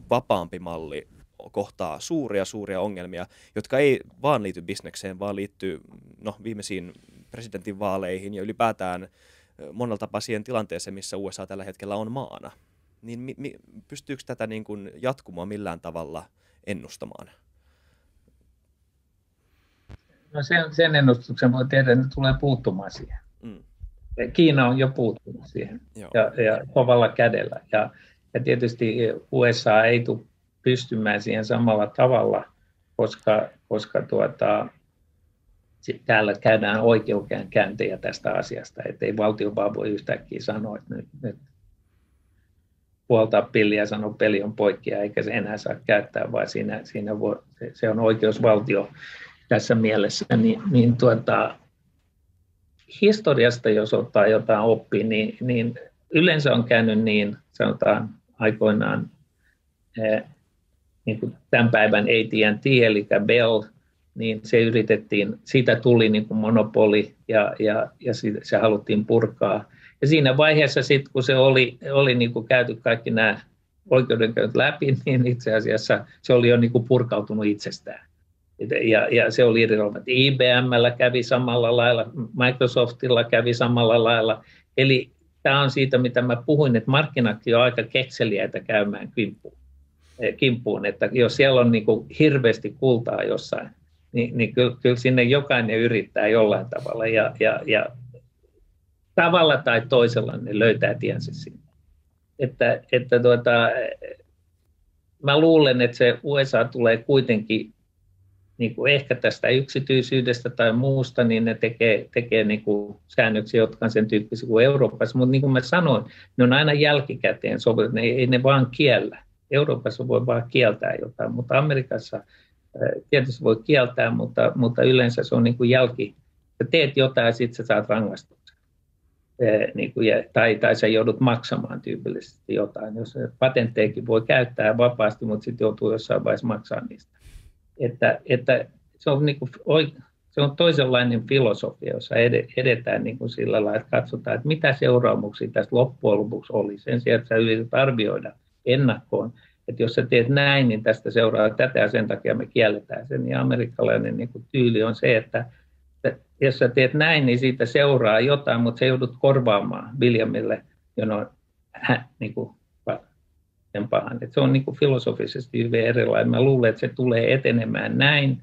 vapaampi malli kohtaa suuria, suuria ongelmia, jotka ei vaan liity bisnekseen, vaan liittyy no, viimeisiin presidentinvaaleihin ja ylipäätään monella tapaa siihen tilanteeseen, missä USA tällä hetkellä on maana niin mi, mi, pystyykö tätä niin kuin jatkumaan millään tavalla ennustamaan? No sen, sen ennustuksen voi tehdä, että ne tulee puuttumaan siihen. Mm. Kiina on jo puuttunut siihen ja, ja kovalla kädellä. Ja, ja tietysti USA ei tule pystymään siihen samalla tavalla, koska, koska tuota, täällä käydään oikeudenkäyntejä tästä asiasta, ettei valtio vaan voi yhtäkkiä sanoa, että nyt, nyt puoltaa pilliä ja sanoa, että peli on poikki eikä se enää saa käyttää, vaan siinä, siinä voi, se on oikeusvaltio tässä mielessä. Niin, niin tuota, historiasta, jos ottaa jotain oppia, niin, niin yleensä on käynyt niin, sanotaan aikoinaan eh, niin kuin tämän päivän AT&T, eli Bell, niin se yritettiin, siitä tuli niin kuin monopoli ja, ja, ja se haluttiin purkaa. Ja siinä vaiheessa sitten, kun se oli, oli niin kuin käyty kaikki nämä oikeudenkäyt läpi, niin itse asiassa se oli jo niin kuin purkautunut itsestään. Ja, ja se oli irrelevant. IBMllä kävi samalla lailla, Microsoftilla kävi samalla lailla. Eli tämä on siitä, mitä mä puhuin, että markkinatkin on aika kekseliäitä käymään kimppuun. Eh, kimppuun että jos siellä on niin kuin hirveästi kultaa jossain, niin, niin kyllä, kyllä sinne jokainen yrittää jollain tavalla ja, ja, ja tavalla tai toisella ne löytää tiensä sinne. Että, että tuota, mä luulen, että se USA tulee kuitenkin niin kuin ehkä tästä yksityisyydestä tai muusta, niin ne tekee, tekee niin kuin säännöksiä, jotka on sen tyyppisiä kuin Euroopassa. Mutta niin kuin mä sanoin, ne on aina jälkikäteen sovellettu, ne ei ne vaan kiellä. Euroopassa voi vaan kieltää jotain, mutta Amerikassa tietysti voi kieltää, mutta, mutta yleensä se on niin kuin jälki. Sä teet jotain ja sitten sä saat rangaistuksen. Niin kuin, tai, tai sä joudut maksamaan tyypillisesti jotain. Jos patentteekin voi käyttää vapaasti, mutta sitten joutuu jossain vaiheessa maksaa niistä. Että, että se, on niin kuin, se on toisenlainen filosofia, jossa edetään niin kuin sillä lailla, että katsotaan, että mitä seuraamuksia tästä loppujen lopuksi oli. Sen sijaan, että sä yrität arvioida ennakkoon, että jos sä teet näin, niin tästä seuraa tätä ja sen takia me kielletään sen. Ja amerikkalainen niin kuin tyyli on se, että jos sä teet näin, niin siitä seuraa jotain, mutta se joudut korvaamaan Williamille, jono hän, niin kuin, sen pahan. Et se on niin kuin filosofisesti hyvin erilainen. Mä luulen, että se tulee etenemään näin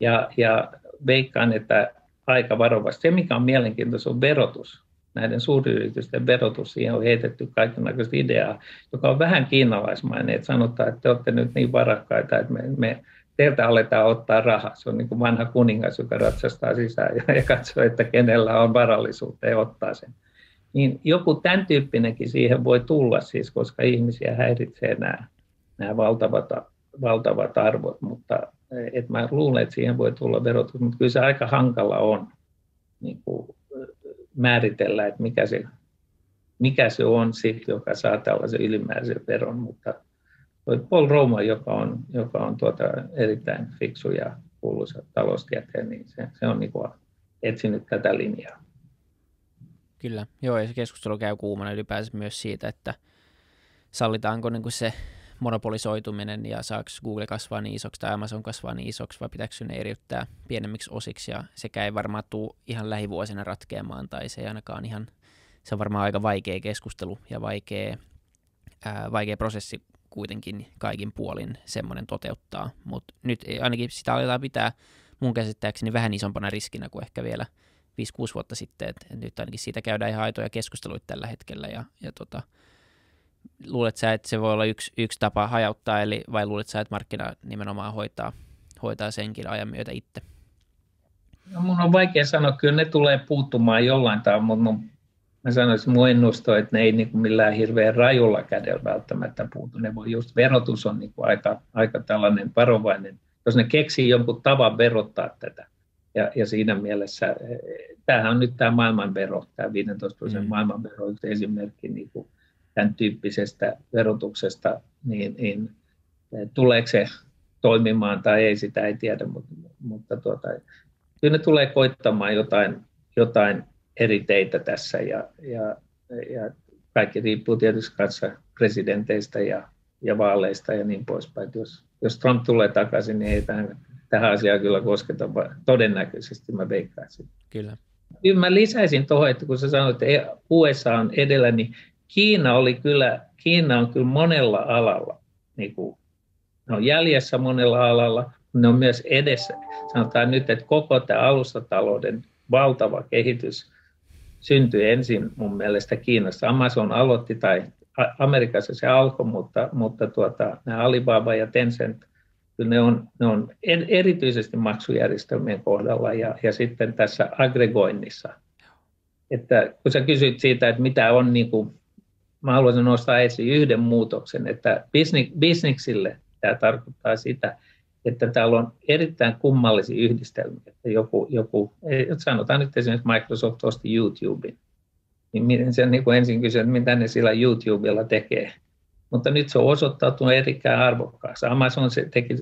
ja, ja veikkaan, että aika varovasti. Se, mikä on mielenkiintoista, on verotus näiden suuryritysten verotus, siihen on heitetty kaikenlaista ideaa, joka on vähän kiinalaismainen, että sanotaan, että te olette nyt niin varakkaita, että me, me teiltä aletaan ottaa rahaa. Se on niin kuin vanha kuningas, joka ratsastaa sisään ja katsoo, että kenellä on varallisuutta ja ottaa sen. Niin joku tämän tyyppinenkin siihen voi tulla siis, koska ihmisiä häiritsee nämä, nämä valtavat, valtavat arvot, mutta et mä luulen, että siihen voi tulla verotus, mutta kyllä se aika hankala on niin kuin määritellä, että mikä se, mikä se on sit, joka saa tällaisen ylimääräisen veron, mutta Paul Roma, joka on, joka on tuota erittäin fiksu ja kuuluisa taloustieteen, niin se, se on niin kuin etsinyt tätä linjaa. Kyllä, joo, ja se keskustelu käy kuumana ylipäänsä myös siitä, että sallitaanko niin kuin se monopolisoituminen ja saako Google kasvaa niin isoksi tai Amazon kasvaa niin isoksi vai pitääkö ne eriyttää pienemmiksi osiksi ja sekä ei varmaan tule ihan lähivuosina ratkeamaan tai se ei ainakaan ihan, se on varmaan aika vaikea keskustelu ja vaikea, ää, vaikea prosessi kuitenkin kaikin puolin semmoinen toteuttaa, mutta nyt ainakin sitä aletaan pitää mun käsittääkseni vähän isompana riskinä kuin ehkä vielä 5-6 vuotta sitten, että nyt ainakin siitä käydään ihan aitoja keskusteluita tällä hetkellä ja, ja tota, luulet sä, että se voi olla yksi, yksi tapa hajauttaa, eli vai luulet sä, että markkina nimenomaan hoitaa, hoitaa senkin ajan myötä itse? No, mun on vaikea sanoa, kyllä ne tulee puuttumaan jollain tavalla, mutta mun, mä sanoisin mun ennusto, että ne ei niin kuin millään hirveän rajulla kädellä välttämättä puutu. Ne voi just, verotus on niin kuin aika, aika tällainen varovainen, jos ne keksii jonkun tavan verottaa tätä. Ja, ja siinä mielessä, eh, tämähän on nyt tämä maailmanvero, tämä 15 prosentin mm. maailmanvero, yksi esimerkki niin kuin tämän tyyppisestä verotuksesta, niin, niin eh, tuleeko se toimimaan tai ei, sitä ei tiedä, mutta, mutta tuota, kyllä ne tulee koittamaan jotain, jotain eri teitä tässä ja, ja, ja kaikki riippuu tietysti kanssa presidenteistä ja, ja vaaleista ja niin poispäin. Jos, jos Trump tulee takaisin, niin ei tähän, tähän asiaan kyllä kosketa, todennäköisesti mä veikkaisin. Kyllä. Kyllä mä lisäisin tuohon, että kun sä sanoit, että USA on edellä, niin Kiina oli kyllä, Kiina on kyllä monella alalla, niin kuin, ne on jäljessä monella alalla, ne on myös edessä. Sanotaan nyt, että koko tämä alustatalouden valtava kehitys syntyi ensin mun mielestä Kiinassa. Amazon aloitti tai Amerikassa se alkoi, mutta, mutta tuota, nämä Alibaba ja Tencent, ne on, ne on erityisesti maksujärjestelmien kohdalla ja, ja sitten tässä aggregoinnissa. Että kun sä kysyt siitä, että mitä on niin kuin mä haluaisin nostaa esiin yhden muutoksen, että bisniksille tämä tarkoittaa sitä, että täällä on erittäin kummallisia yhdistelmiä. Että joku, joku, sanotaan nyt esimerkiksi Microsoft osti YouTuben, niin miten se niin ensin kysyy, että mitä ne sillä YouTubella tekee. Mutta nyt se on osoittautunut erittäin arvokkaaksi. Amazon se teki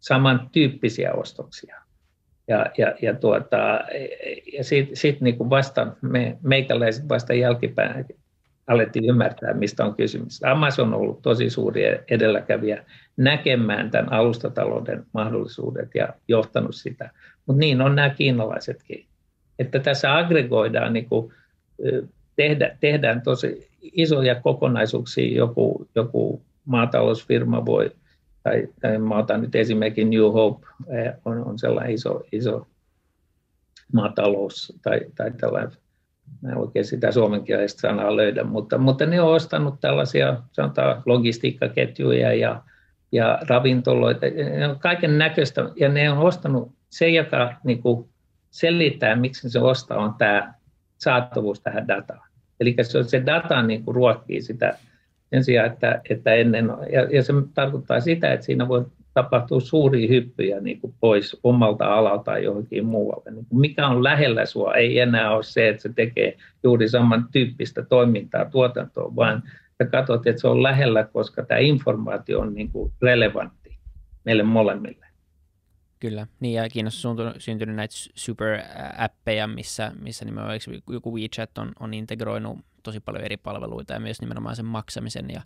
samantyyppisiä ostoksia. Ja, ja, ja, tuota, ja sitten sit niin vasta me, meikäläiset vasta jälkipään alettiin ymmärtää, mistä on kysymys. Amazon on ollut tosi suuri edelläkävijä näkemään tämän alustatalouden mahdollisuudet ja johtanut sitä. Mutta niin on nämä kiinalaisetkin. Että tässä aggregoidaan niin kuin tehdä, tehdään tosi isoja kokonaisuuksia, joku, joku maatalousfirma voi, tai, tai mä otan nyt esimerkin New Hope, eh, on, on sellainen iso, iso maatalous tai, tai tällainen, mä oikein sitä suomenkielistä sanaa löydä, mutta, mutta ne on ostanut tällaisia sanotaan logistiikkaketjuja ja, ja ravintoloita, ne on kaiken näköistä, ja ne on ostanut se, joka niin kuin selittää, miksi se ostaa, on tämä saatavuus tähän dataan. Eli se, se data niin kuin ruokkii sitä sen sijaan, että, että ennen, ja, ja se tarkoittaa sitä, että siinä voi tapahtua suuria hyppyjä niin kuin pois omalta alalta johonkin muualle. Niin kuin mikä on lähellä sua ei enää ole se, että se tekee juuri saman tyyppistä toimintaa, tuotantoa, vaan sä katsot, että se on lähellä, koska tämä informaatio on niin kuin relevantti meille molemmille. Kyllä, niin ja Kiinassa on syntynyt näitä super-appeja, missä, missä nimenomaan joku WeChat on, on integroinut tosi paljon eri palveluita ja myös nimenomaan sen maksamisen ja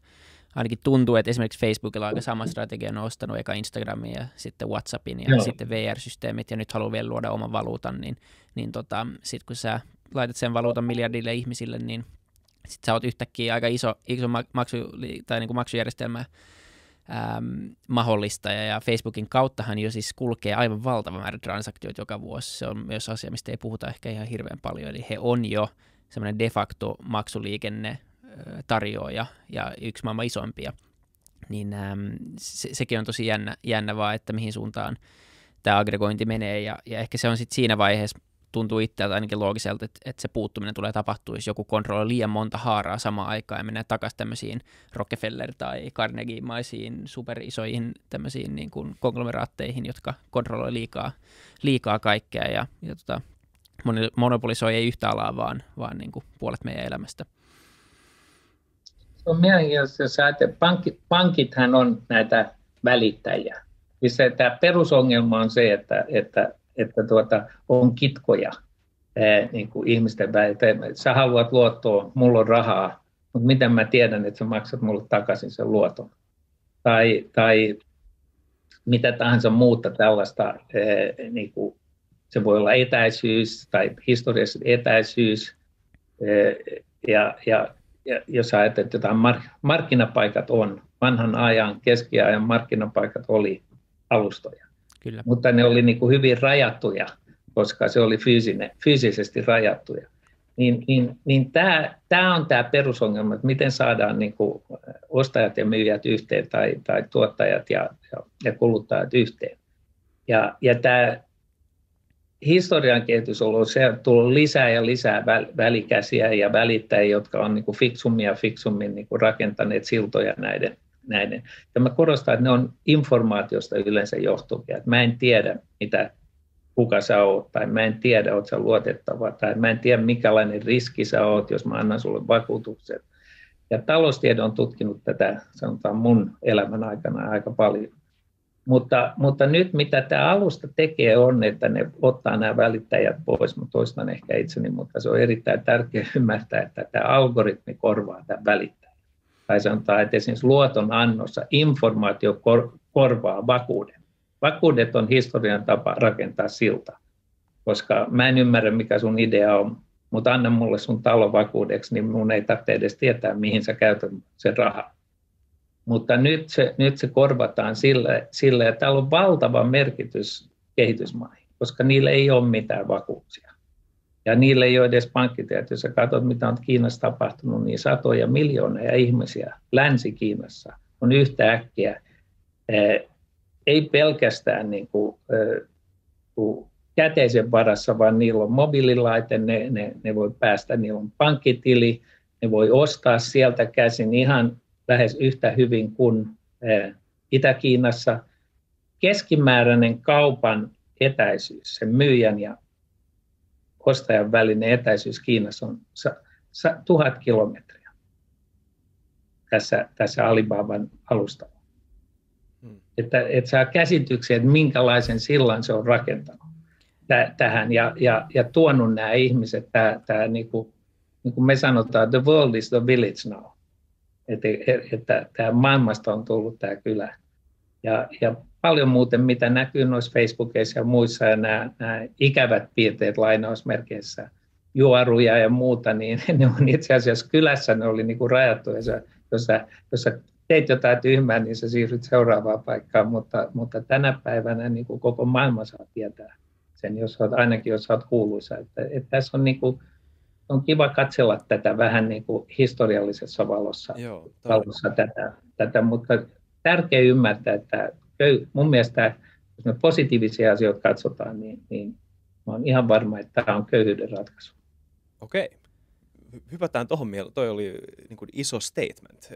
ainakin tuntuu, että esimerkiksi Facebookilla aika sama strategia on ostanut eka Instagramin ja sitten WhatsAppin ja Joo. sitten VR-systeemät ja nyt haluaa vielä luoda oman valuutan, niin, niin tota, sitten kun sä laitat sen valuutan miljardille ihmisille, niin sitten sä oot yhtäkkiä aika iso, iso maksu, tai niin kuin maksujärjestelmä ähm, mahdollista, ja, ja Facebookin kauttahan jo siis kulkee aivan valtava määrä transaktioita joka vuosi. Se on myös asia, mistä ei puhuta ehkä ihan hirveän paljon, eli he on jo semmoinen de facto maksuliikenne tarjoaja ja yksi maailman isompia, niin ähm, se, sekin on tosi jännä, jännä vaan, että mihin suuntaan tämä aggregointi menee ja, ja ehkä se on sitten siinä vaiheessa tuntuu itseltä ainakin loogiselta, että, että se puuttuminen tulee tapahtua, jos joku kontrolloi liian monta haaraa samaan aikaan ja mennään takaisin tämmöisiin Rockefeller- tai Carnegie-maisiin superisoihin tämmöisiin niin kuin konglomeraatteihin, jotka kontrolloi liikaa, liikaa kaikkea ja, ja tota, monopolisoi ei yhtä alaa, vaan, vaan niin kuin puolet meidän elämästä. Se on mielenkiintoista, jos ajattelee, pankit, pankithan on näitä välittäjiä. Siis tämä perusongelma on se, että, että, että tuota, on kitkoja niin kuin ihmisten välillä. Sä haluat luottoa, mulla on rahaa, mutta miten mä tiedän, että sä maksat mulle takaisin sen luoton? Tai, tai mitä tahansa muuta tällaista niin kuin se voi olla etäisyys tai historiassa etäisyys. Ja, ja, ja jos ajattelet, että jotain mark- markkinapaikat on, vanhan ajan, keskiajan markkinapaikat oli alustoja. Kyllä. Mutta ne oli niin kuin hyvin rajattuja, koska se oli fyysinen, fyysisesti rajattuja. Niin, niin, niin tämä, tämä on tämä perusongelma, että miten saadaan niin kuin ostajat ja myyjät yhteen tai, tai tuottajat ja, ja, ja kuluttajat yhteen. Ja, ja tämä historian kehitys on ollut se, että tullut lisää ja lisää välikäsiä ja välittäjiä, jotka on niin kuin fiksummin ja fiksummin niin kuin rakentaneet siltoja näiden, näiden. Ja mä korostan, että ne on informaatiosta yleensä johtuvia. Mä en tiedä, mitä kuka sä oot, tai mä en tiedä, oot sä luotettava, tai mä en tiedä, minkälainen riski sä oot, jos mä annan sulle vakuutukset. Ja taloustiede on tutkinut tätä, sanotaan mun elämän aikana aika paljon. Mutta, mutta nyt mitä tämä alusta tekee on, että ne ottaa nämä välittäjät pois. Mä toistan ehkä itseni, mutta se on erittäin tärkeää ymmärtää, että tämä algoritmi korvaa tämän välittäjän. Tai sanotaan, että esimerkiksi luoton annossa informaatio kor- korvaa vakuuden. Vakuudet on historian tapa rakentaa silta, koska mä en ymmärrä, mikä sun idea on, mutta anna mulle sun talon vakuudeksi, niin mun ei tarvitse edes tietää, mihin sä käytät sen rahan. Mutta nyt se, nyt se korvataan sille, sille, että täällä on valtava merkitys kehitysmaihin, koska niillä ei ole mitään vakuuksia. Ja niillä ei ole edes pankkitiet. Jos katsot, mitä on Kiinassa tapahtunut, niin satoja miljoonia ihmisiä Länsi-Kiinassa on yhtäkkiä eh, ei pelkästään niin kuin, eh, käteisen varassa, vaan niillä on mobiililaite, ne, ne, ne voi päästä, niillä on pankkitili, ne voi ostaa sieltä käsin ihan lähes yhtä hyvin kuin eh, Itä-Kiinassa. Keskimääräinen kaupan etäisyys, sen myyjän ja ostajan välinen etäisyys Kiinassa on tuhat kilometriä tässä, tässä Alibaban alustalla. Hmm. Että, että saa käsityksen, että minkälaisen sillan se on rakentanut tähän ja, ja, ja tuonut nämä ihmiset, tämä, tämä niin kuin, niin kuin me sanotaan, the world is the village now että, että tämä maailmasta on tullut tämä kylä. Ja, ja paljon muuten, mitä näkyy noissa Facebookissa ja muissa, ja nämä, nämä ikävät piirteet lainausmerkeissä, juoruja ja muuta, niin ne on itse asiassa kylässä ne oli niin kuin rajattu, ja se, jos, sä, jos sä teit jotain tyhmää, niin sä siirryt seuraavaan paikkaan, mutta, mutta tänä päivänä niin kuin koko maailma saa tietää sen, jos olet, ainakin jos olet kuuluisa. Että, että tässä on, niin kuin, on kiva katsella tätä vähän niin kuin historiallisessa valossa, Joo, valossa tätä, tätä, mutta tärkeä ymmärtää, että mun mielestä jos me positiivisia asioita katsotaan, niin, niin olen ihan varma, että tämä on köyhyyden ratkaisu. Okei. Hypätään tuohon mieleen. Toi oli niin kuin iso statement.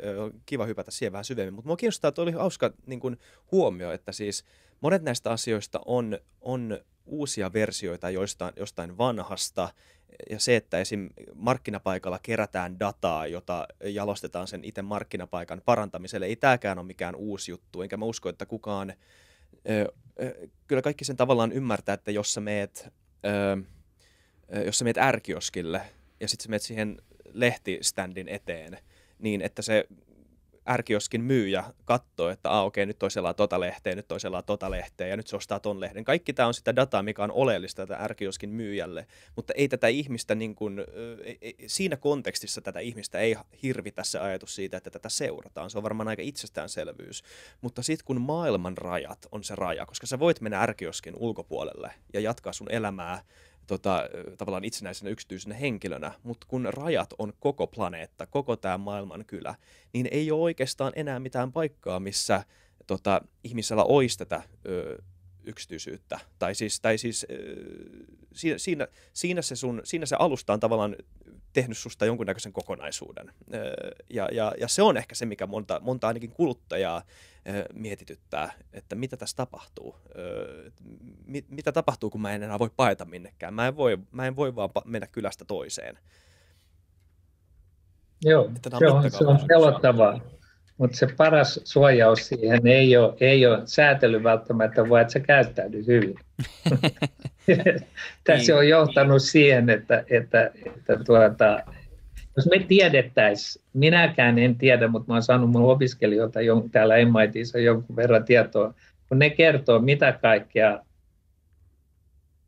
Kiva hypätä siihen vähän syvemmin. Mutta minua kiinnostaa, että oli hauska niin kuin huomio, että siis monet näistä asioista on, on uusia versioita jostain, jostain vanhasta, ja se, että esim. markkinapaikalla kerätään dataa, jota jalostetaan sen itse markkinapaikan parantamiselle, ei tämäkään ole mikään uusi juttu, enkä mä usko, että kukaan, kyllä kaikki sen tavallaan ymmärtää, että jos sä meet, jos sä meet ärkioskille ja sitten sä meet siihen lehtiständin eteen, niin että se ärkioskin myyjä katsoo, että ah, okei, nyt toisella tota lehteä, nyt toisella tota lehteä ja nyt se ostaa ton lehden. Kaikki tämä on sitä dataa, mikä on oleellista tätä ärkioskin myyjälle, mutta ei tätä ihmistä niin kuin, siinä kontekstissa tätä ihmistä ei hirvitä se ajatus siitä, että tätä seurataan. Se on varmaan aika itsestäänselvyys. Mutta sitten kun maailman rajat on se raja, koska sä voit mennä ärkioskin ulkopuolelle ja jatkaa sun elämää tota, tavallaan itsenäisenä yksityisenä henkilönä, mutta kun rajat on koko planeetta, koko tämä maailman kylä, niin ei ole oikeastaan enää mitään paikkaa, missä tota, ihmisellä olisi tätä ö, yksityisyyttä. Tai siis, tai siis ö, siinä, siinä, siinä, se sun, siinä se alusta on tavallaan tehnyt susta jonkunnäköisen kokonaisuuden. Ja, ja, ja se on ehkä se, mikä monta, monta ainakin kuluttajaa mietityttää, että mitä tässä tapahtuu. Mitä tapahtuu, kun mä en enää voi paeta minnekään. Mä en voi, mä en voi vaan mennä kylästä toiseen. Joo, se on, se on pelottavaa. Mutta se paras suojaus siihen ei ole, ei ole säätely välttämättä, vaan että se käyttäydy hyvin. Tässä niin. on johtanut siihen, että, että, että tuota, jos me tiedettäisiin, minäkään en tiedä, mutta mä oon saanut mun opiskelijoilta jon, täällä MITissä jonkun verran tietoa, kun ne kertoo, mitä kaikkea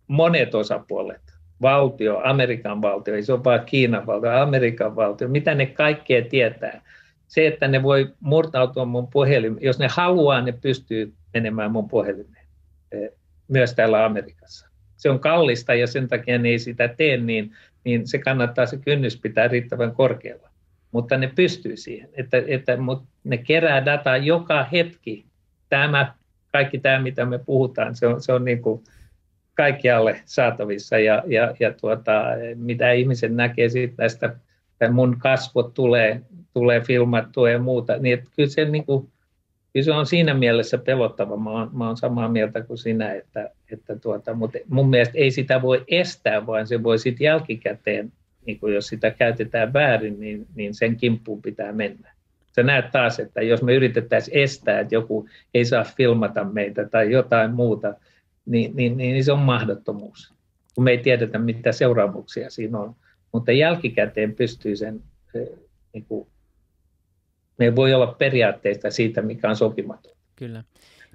monet osapuolet, valtio, Amerikan valtio, ei se ole vaan Kiinan valtio, Amerikan valtio, mitä ne kaikkea tietää. Se, että ne voi murtautua mun puhelimeen, jos ne haluaa, ne pystyy menemään mun puhelimeen, eh, myös täällä Amerikassa. Se on kallista ja sen takia ne ei sitä tee, niin niin se kannattaa se kynnys pitää riittävän korkealla. Mutta ne pystyy siihen, että, että ne kerää dataa joka hetki. Tämä, kaikki tämä, mitä me puhutaan, se on, se on niin kuin kaikkialle saatavissa ja, ja, ja tuota, mitä ihmiset näkee siitä tästä, että mun kasvot tulee, tulee filmattua ja muuta, niin että kyllä se niin kuin, kyllä se on siinä mielessä pelottava. Mä oon, mä oon samaa mieltä kuin sinä, että, että tuota, mutta mun mielestä ei sitä voi estää, vaan se voi sitten jälkikäteen, niin kuin jos sitä käytetään väärin, niin, niin sen kimppuun pitää mennä. Sä näet taas, että jos me yritettäisiin estää, että joku ei saa filmata meitä tai jotain muuta, niin, niin, niin, niin se on mahdottomuus, kun me ei tiedetä, mitä seuraamuksia siinä on. Mutta jälkikäteen pystyy sen niin kuin me ei voi olla periaatteista siitä, mikä on sopimaton. Kyllä.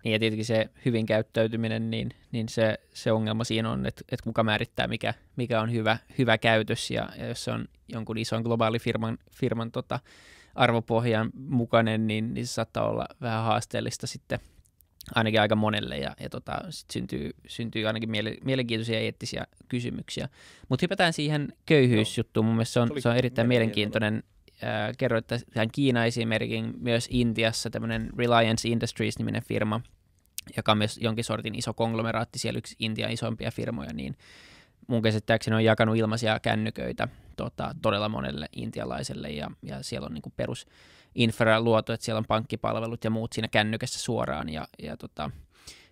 Niin ja tietenkin se hyvin käyttäytyminen, niin, niin se, se ongelma siinä on, että, että kuka määrittää, mikä, mikä on hyvä, hyvä käytös, ja, ja jos se on jonkun ison globaali firman, firman tota, arvopohjan mukainen, niin, niin se saattaa olla vähän haasteellista sitten ainakin aika monelle, ja, ja tota, sit syntyy, syntyy ainakin miele, mielenkiintoisia eettisiä kysymyksiä. Mutta hypätään siihen köyhyysjuttuun, mun mielestä se on, se on erittäin mielenkiintoinen äh, kerroit tämän Kiina-esimerkin, myös Intiassa tämmöinen Reliance Industries-niminen firma, joka on myös jonkin sortin iso konglomeraatti, siellä yksi Intian isompia firmoja, niin mun käsittääkseni on jakanut ilmaisia kännyköitä tota, todella monelle intialaiselle, ja, ja siellä on niin perus infra luotu, että siellä on pankkipalvelut ja muut siinä kännykässä suoraan, ja, ja tota,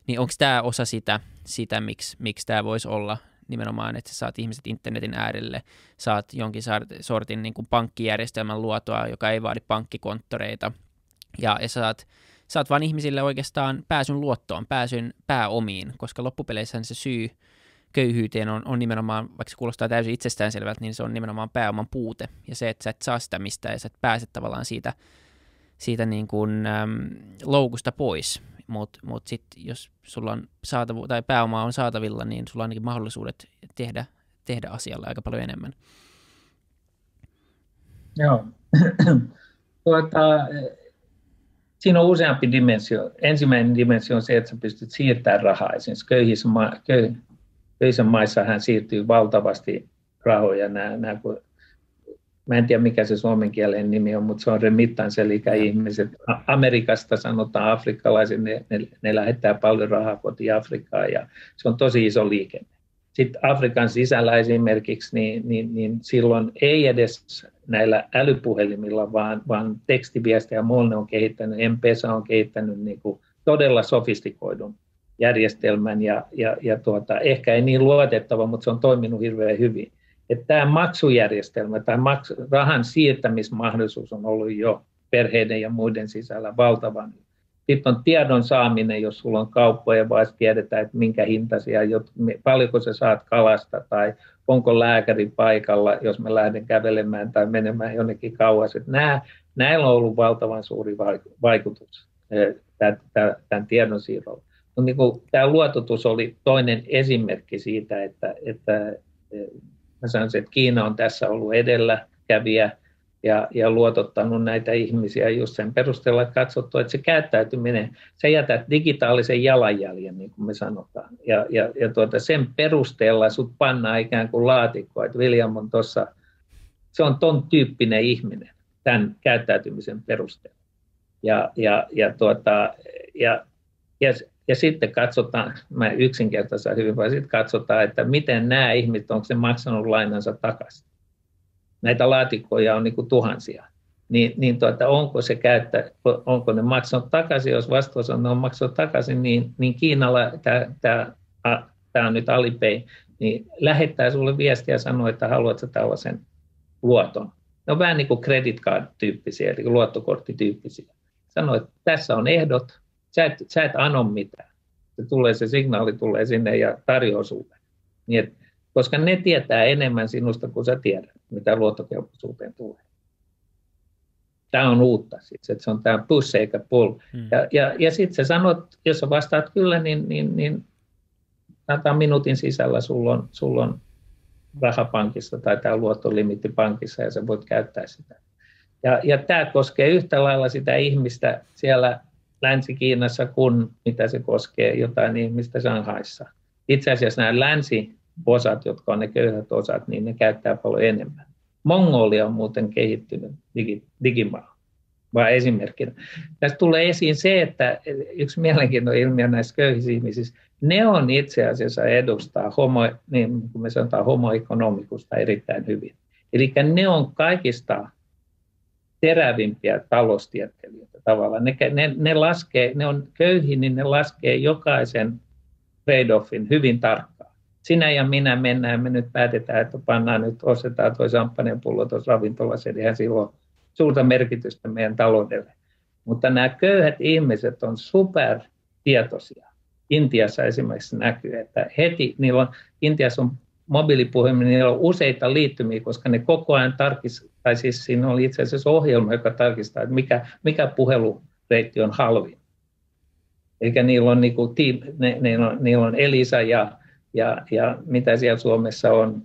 niin onko tämä osa sitä, sitä miksi, miksi tämä voisi olla nimenomaan, että sä saat ihmiset internetin äärelle, saat jonkin sortin niin kuin pankkijärjestelmän luotua, joka ei vaadi pankkikonttoreita, ja, ja saat, saat vaan ihmisille oikeastaan pääsyn luottoon, pääsyn pääomiin, koska loppupeleissä se syy köyhyyteen on, on nimenomaan, vaikka se kuulostaa täysin itsestäänselvältä, niin se on nimenomaan pääoman puute, ja se, että sä et saa sitä mistään, ja sä et pääse tavallaan siitä, siitä niin kuin, äm, loukusta pois mutta mut sitten jos sulla on saatavu- tai pääoma on saatavilla, niin sulla on ainakin mahdollisuudet tehdä, tehdä asialle aika paljon enemmän. Joo. tuota, siinä on useampi dimensio. Ensimmäinen dimensio on se, että sä pystyt siirtämään rahaa. Esimerkiksi köyhissä, ma- köy- köyhissä maissa hän siirtyy valtavasti rahoja. Nämä, nämä, kun, mä en tiedä mikä se suomen kielen nimi on, mutta se on remittance, eli ihmiset Amerikasta sanotaan afrikkalaiset, ne, ne, ne lähettää paljon rahaa kotiin Afrikkaan ja se on tosi iso liikenne. Sitten Afrikan sisällä esimerkiksi, niin, niin, niin silloin ei edes näillä älypuhelimilla, vaan, vaan tekstiviestejä Molne on kehittänyt, M-Pesa on kehittänyt niin kuin todella sofistikoidun järjestelmän ja, ja, ja tuota, ehkä ei niin luotettava, mutta se on toiminut hirveän hyvin. Että tämä maksujärjestelmä tai maks, rahan siirtämismahdollisuus on ollut jo perheiden ja muiden sisällä valtavan sitten on tiedon saaminen, jos sulla on kauppoja, vaan tiedetään, että minkä hintaisia, paljonko sä saat kalasta tai onko lääkäri paikalla, jos mä lähden kävelemään tai menemään jonnekin kauas. Nämä, näillä on ollut valtavan suuri vaikutus eh, tämän tiedon siirrolla. No, niin kuin, tämä luototus oli toinen esimerkki siitä, että, että eh, mä sanoisin, että Kiina on tässä ollut edelläkävijä ja, ja luotottanut näitä ihmisiä just sen perusteella, että katsottu, että se käyttäytyminen, sä jätät digitaalisen jalanjäljen, niin kuin me sanotaan. Ja, ja, ja tuota, sen perusteella sut pannaan ikään kuin laatikko, että William on tuossa, se on ton tyyppinen ihminen tämän käyttäytymisen perusteella. Ja, ja, ja, tuota, ja, ja, ja sitten katsotaan, mä yksinkertaisesti hyvin, vaan sitten katsotaan, että miten nämä ihmiset, onko se maksanut lainansa takaisin näitä laatikkoja on niin kuin tuhansia, niin, niin tuota, onko se käyttä, onko ne maksanut takaisin, jos vastaus on, ne on maksanut takaisin, niin, niin Kiinalla tämä, on nyt Alipay, niin lähettää sulle viestiä ja sanoo, että haluatko tällaisen luoton. Ne on vähän niin kuin credit card-tyyppisiä, eli luottokorttityyppisiä. Sano, että tässä on ehdot, sä et, sä et ano mitään. Se, tulee, se signaali tulee sinne ja tarjoaa sulle. Niin, että koska ne tietää enemmän sinusta kuin sä tiedät, mitä luottokelpoisuuteen tulee. Tämä on uutta siis, että se on tämä push eikä pull. Hmm. Ja, ja, ja sitten sä sanot, jos sä vastaat kyllä, niin, niin, niin antaa minuutin sisällä sulla on, sulla on rahapankissa tai tämä luottolimitti pankissa ja sä voit käyttää sitä. Ja, ja tämä koskee yhtä lailla sitä ihmistä siellä Länsi-Kiinassa kuin mitä se koskee jotain ihmistä Shanghaissa. Itse asiassa nämä länsi osat, jotka on ne köyhät osat, niin ne käyttää paljon enemmän. Mongolia on muuten kehittynyt digi, digimaa, vaan esimerkkinä. Tässä tulee esiin se, että yksi mielenkiintoinen ilmiö näissä köyhissä ihmisissä, ne on itse asiassa edustaa homo, niin kuin me sanotaan homoekonomikusta erittäin hyvin. Eli ne on kaikista terävimpiä taloustieteilijöitä tavallaan. Ne, ne, ne, laskee, ne on köyhiä, niin ne laskee jokaisen trade-offin hyvin tarkkaan sinä ja minä mennään, me nyt päätetään, että pannaan nyt, ostetaan tuo champagnen pullo tuossa ravintolassa, eihän silloin suurta merkitystä meidän taloudelle. Mutta nämä köyhät ihmiset on supertietoisia. Intiassa esimerkiksi näkyy, että heti niillä on, Intiassa on mobiilipuhelin, niillä on useita liittymiä, koska ne koko ajan tarkistaa, tai siis siinä oli itse asiassa ohjelma, joka tarkistaa, että mikä, mikä puhelureitti on halvin. Eli niillä on, niin kuin, ne, ne on, niillä on Elisa ja ja, ja mitä siellä Suomessa on,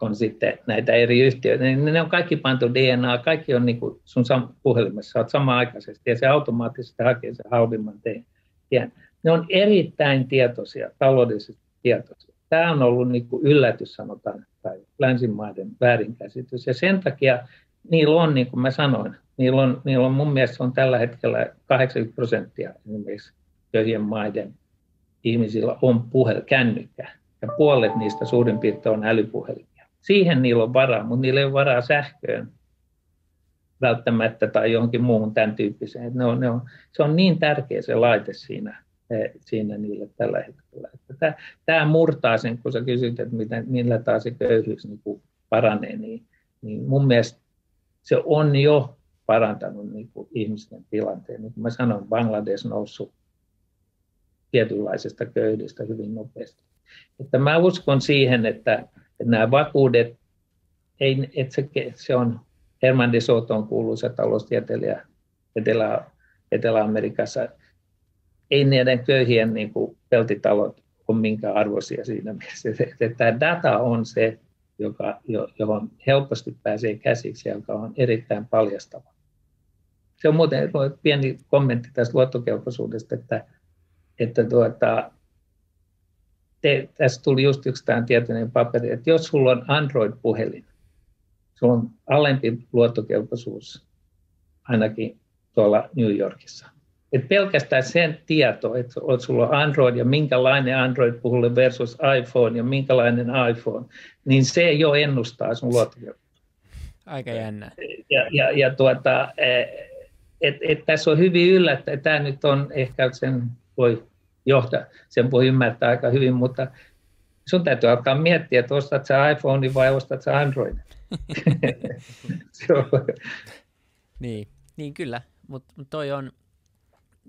on sitten näitä eri yhtiöitä, niin ne on kaikki pantu DNA, kaikki on niin kuin sun puhelimessa, olet samaaikaisesti ja se automaattisesti hakee sen halvimman tien. Ne on erittäin tietoisia, taloudellisesti tietoisia. Tämä on ollut niin kuin yllätys, sanotaan, tai länsimaiden väärinkäsitys. Ja sen takia niillä on, niin kuin mä sanoin, niillä on, niillä on mun mielestä on tällä hetkellä 80 prosenttia esimerkiksi köyhien maiden ihmisillä on puhel, kännykkä. Ja puolet niistä suurin piirtein on älypuhelimia. Siihen niillä on varaa, mutta niillä ei ole varaa sähköön välttämättä tai johonkin muuhun tämän tyyppiseen. Ne on, ne on, se on niin tärkeä se laite siinä, siinä niille tällä hetkellä. Että tämä, murtaa sen, kun sä kysyt, että miten, millä taas se köyhyys niin kuin paranee, niin, niin mun mielestä se on jo parantanut niin kuin ihmisten tilanteen. Niin kuin mä sanoin, Bangladesh noussut tietynlaisesta köyhyydestä hyvin nopeasti. Että mä uskon siihen, että, että nämä vakuudet, ei, että se, se on Herman de Soto on kuuluisa taloustieteilijä Etelä, Etelä-Amerikassa. Ei näiden köyhien niin kuin peltitalot ole minkä arvoisia siinä mielessä. Että tämä data on se, joka, johon helposti pääsee käsiksi ja joka on erittäin paljastava. Se on muuten pieni kommentti tästä luottokelpoisuudesta, että, että tuota, te, tässä tuli just yksi tämä tietoinen paperi, että jos sulla on Android-puhelin, sulla on alempi luottokelpoisuus ainakin tuolla New Yorkissa. Et pelkästään sen tieto, että sulla on Android ja minkälainen Android-puhelin versus iPhone ja minkälainen iPhone, niin se jo ennustaa sun luottokelpoisuutta. Aika jännä. Ja, ja, ja tuota, eh, et, et tässä on hyvin yllättäen. Tämä nyt on ehkä sen voi johtaa, sen voi ymmärtää aika hyvin, mutta sun täytyy alkaa miettiä, että ostat sä iPhone vai ostat sä Android. niin, niin kyllä, mutta mut toi, on,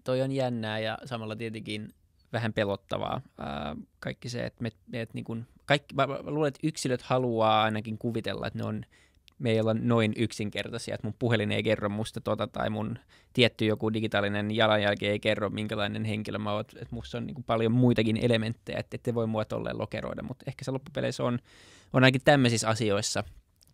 toi on jännää ja samalla tietenkin vähän pelottavaa. Ää, kaikki se, että me, et niin kun, kaikki, mä luulen, että yksilöt haluaa ainakin kuvitella, että ne on me ei olla noin yksinkertaisia, että mun puhelin ei kerro musta tota, tai mun tietty joku digitaalinen jalanjälki ei kerro, minkälainen henkilö mä oon, että musta on niin paljon muitakin elementtejä, että ette voi mua tolleen lokeroida, mutta ehkä se loppupeleissä on, on ainakin tämmöisissä asioissa,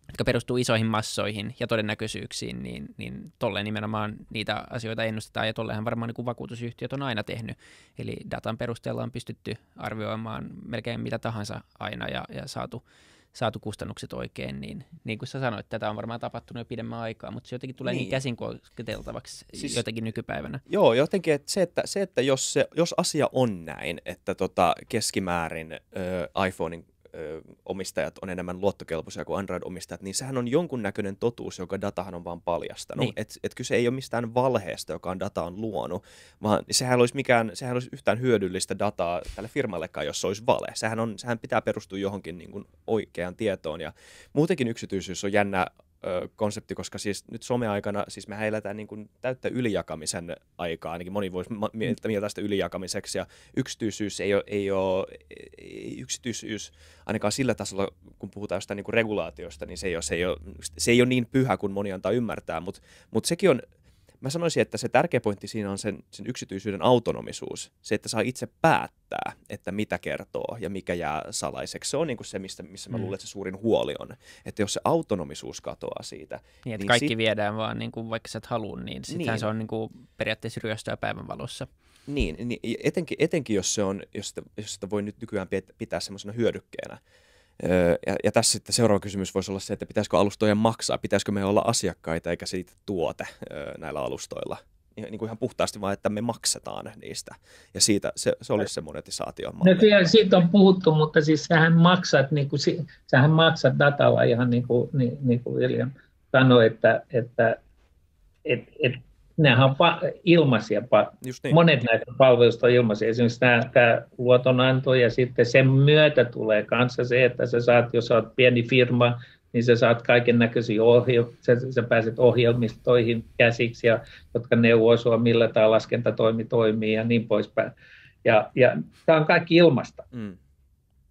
jotka perustuu isoihin massoihin ja todennäköisyyksiin, niin, niin tolleen nimenomaan niitä asioita ennustetaan, ja tolleenhan varmaan niin kuin vakuutusyhtiöt on aina tehnyt. Eli datan perusteella on pystytty arvioimaan melkein mitä tahansa aina ja, ja saatu saatu kustannukset oikein, niin niin kuin sä sanoit, tätä on varmaan tapahtunut jo pidemmän aikaa, mutta se jotenkin tulee niin, niin käsin kosketeltavaksi siis, jotenkin nykypäivänä. Joo, jotenkin, että se, että, se, että jos, se, jos asia on näin, että tota, keskimäärin ö, iPhonein omistajat on enemmän luottokelpoisia kuin Android-omistajat, niin sehän on jonkunnäköinen totuus, joka datahan on vaan paljastanut. Niin. Et, et kyse ei ole mistään valheesta, joka on data on luonut, vaan sehän olisi, mikään, sehän olisi yhtään hyödyllistä dataa tälle firmallekaan, jos se olisi vale. Sehän, on, sehän pitää perustua johonkin niin kuin oikeaan tietoon. Ja muutenkin yksityisyys on jännä konsepti, koska siis nyt someaikana, siis me eletään niin täyttä ylijakamisen aikaa, ainakin moni voisi miettiä mieltä sitä ylijakamiseksi, ja yksityisyys ei ole, ei ole ei, yksityisyys ainakaan sillä tasolla, kun puhutaan jostain niin regulaatiosta, niin se ei, ole, se, ei ole, se ei ole niin pyhä kuin moni antaa ymmärtää, mutta mut sekin on mä sanoisin, että se tärkeä pointti siinä on sen, sen yksityisyyden autonomisuus. Se, että saa itse päättää, että mitä kertoo ja mikä jää salaiseksi. Se on niin kuin se, mistä, missä mä mm. luulen, että se suurin huoli on. Että jos se autonomisuus katoaa siitä. Niin, että niin kaikki sit... viedään vaan niin kuin, vaikka sä et halua, niin sittenhän niin. se on niin kuin, periaatteessa ryöstöä päivänvalossa. Niin, niin etenkin, etenkin jos, se on, jos, sitä, jos sitä voi nyt nykyään pitää semmoisena hyödykkeenä, ja, ja tässä sitten seuraava kysymys voisi olla se, että pitäisikö alustojen maksaa, pitäisikö me olla asiakkaita eikä siitä tuote näillä alustoilla. Niin kuin ihan puhtaasti vaan, että me maksetaan niistä. Ja siitä se, se olisi se monetisaatio. No, siitä on puhuttu, mutta siis sähän maksat, niin kuin, sähän maksat datalla ihan niin kuin, niin, niin kuin William sanoi, että, että et, et, nehän on ilmaisia. Niin. Monet näistä palveluista on ilmaisia. Esimerkiksi tämä, tämä luotonanto ja sitten sen myötä tulee kanssa se, että sä saat, jos olet pieni firma, niin sä saat kaiken näköisiä ohjelmia, sä, sä pääset ohjelmistoihin käsiksi, ja, jotka neuvoo sinua, millä tämä laskentatoimi toimii ja niin poispäin. Ja, ja tämä on kaikki ilmasta. Mm.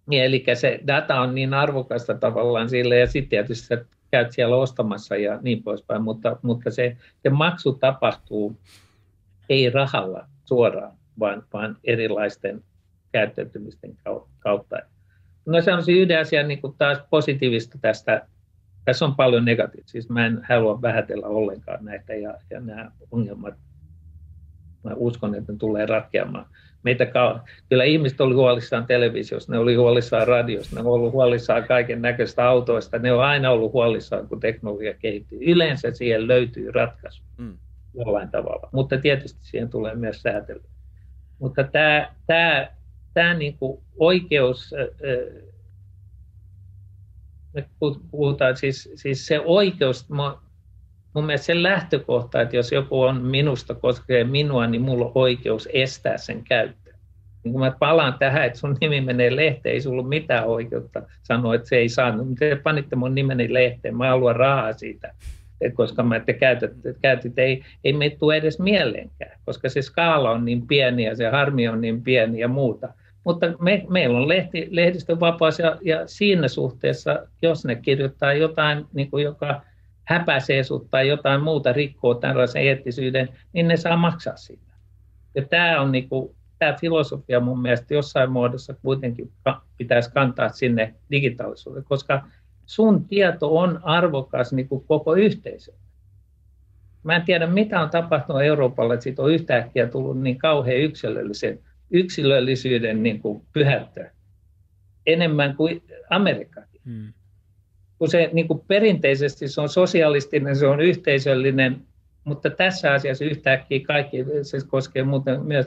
Niin, eli se data on niin arvokasta tavallaan sille, ja sitten tietysti käyt siellä ostamassa ja niin poispäin, mutta, mutta se, se maksu tapahtuu ei rahalla suoraan, vaan, vaan erilaisten käyttäytymisten kautta. No se yhden asian niin kuin taas positiivista tästä. Tässä on paljon negatiivista. Siis mä en halua vähätellä ollenkaan näitä ja, ja nämä ongelmat. Mä uskon, että ne tulee ratkeamaan meitä kyllä ihmiset oli huolissaan televisiosta, ne oli huolissaan radiosta, ne oli huolissaan kaiken näköistä autoista, ne on aina ollut huolissaan, kun teknologia kehittyy. Yleensä siihen löytyy ratkaisu mm. jollain tavalla, mutta tietysti siihen tulee myös säätely. Mutta tämä, tämä, tämä niin kuin oikeus, me puhutaan siis, siis se oikeus, mun mielestä se lähtökohta, että jos joku on minusta koskee minua, niin mulla on oikeus estää sen käyttö. Niin kun mä palaan tähän, että sun nimi menee lehteen, ei sulla ole mitään oikeutta sanoa, että se ei saanut. Te panitte mun nimeni lehteen, mä haluan rahaa siitä, että koska mä te käytätte, käytit, ei, ei me tule edes mieleenkään, koska se skaala on niin pieni ja se harmi on niin pieni ja muuta. Mutta me, meillä on lehti, lehdistön vapaus ja, ja siinä suhteessa, jos ne kirjoittaa jotain, niin kuin joka häpäisee sut tai jotain muuta rikkoo tällaisen eettisyyden, niin ne saa maksaa siitä. Ja tämä on, niin kuin, tämä filosofia mun mielestä jossain muodossa kuitenkin pitäisi kantaa sinne digitaalisuuteen, koska sun tieto on arvokas niin kuin koko yhteisö. Mä en tiedä, mitä on tapahtunut Euroopalle, että siitä on yhtäkkiä tullut niin kauhean yksilöllisen, yksilöllisyyden niin kuin enemmän kuin Amerikkakin. Hmm. Kun se niin kuin perinteisesti se on sosialistinen, se on yhteisöllinen, mutta tässä asiassa yhtäkkiä kaikki, se koskee muuten myös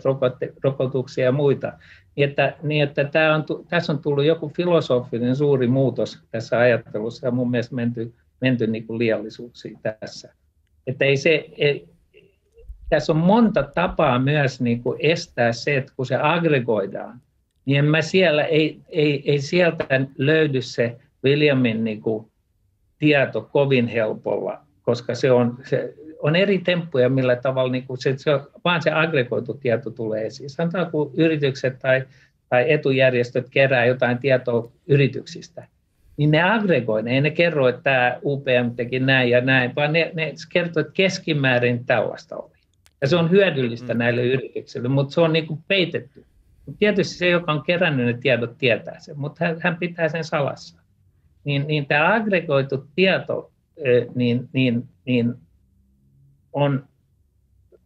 rokotuksia ja muita, niin että, niin että tämä on, tässä on tullut joku filosofinen suuri muutos tässä ajattelussa ja mun mielestä menty, menty niin kuin liiallisuuksiin tässä. Että ei se, ei, tässä on monta tapaa myös niin kuin estää se, että kun se aggregoidaan, niin en mä siellä, ei, ei, ei sieltä löydy se Williamin niin kuin tieto kovin helpolla, koska se on, se, on eri temppuja, millä tavalla niin kuin se, se, vaan se aggregoitu tieto tulee esiin. Sanotaan, kun yritykset tai, tai etujärjestöt kerää jotain tietoa yrityksistä, niin ne aggregoi, ne ei ne kerro, että tämä UPM teki näin ja näin, vaan ne, ne kertoo, että keskimäärin tällaista oli. Ja se on hyödyllistä mm. näille yrityksille, mutta se on niin kuin peitetty. Tietysti se, joka on kerännyt ne tiedot, tietää sen, mutta hän, hän pitää sen salassa. Niin, niin tämä aggregoitu tieto, niin, niin, niin on,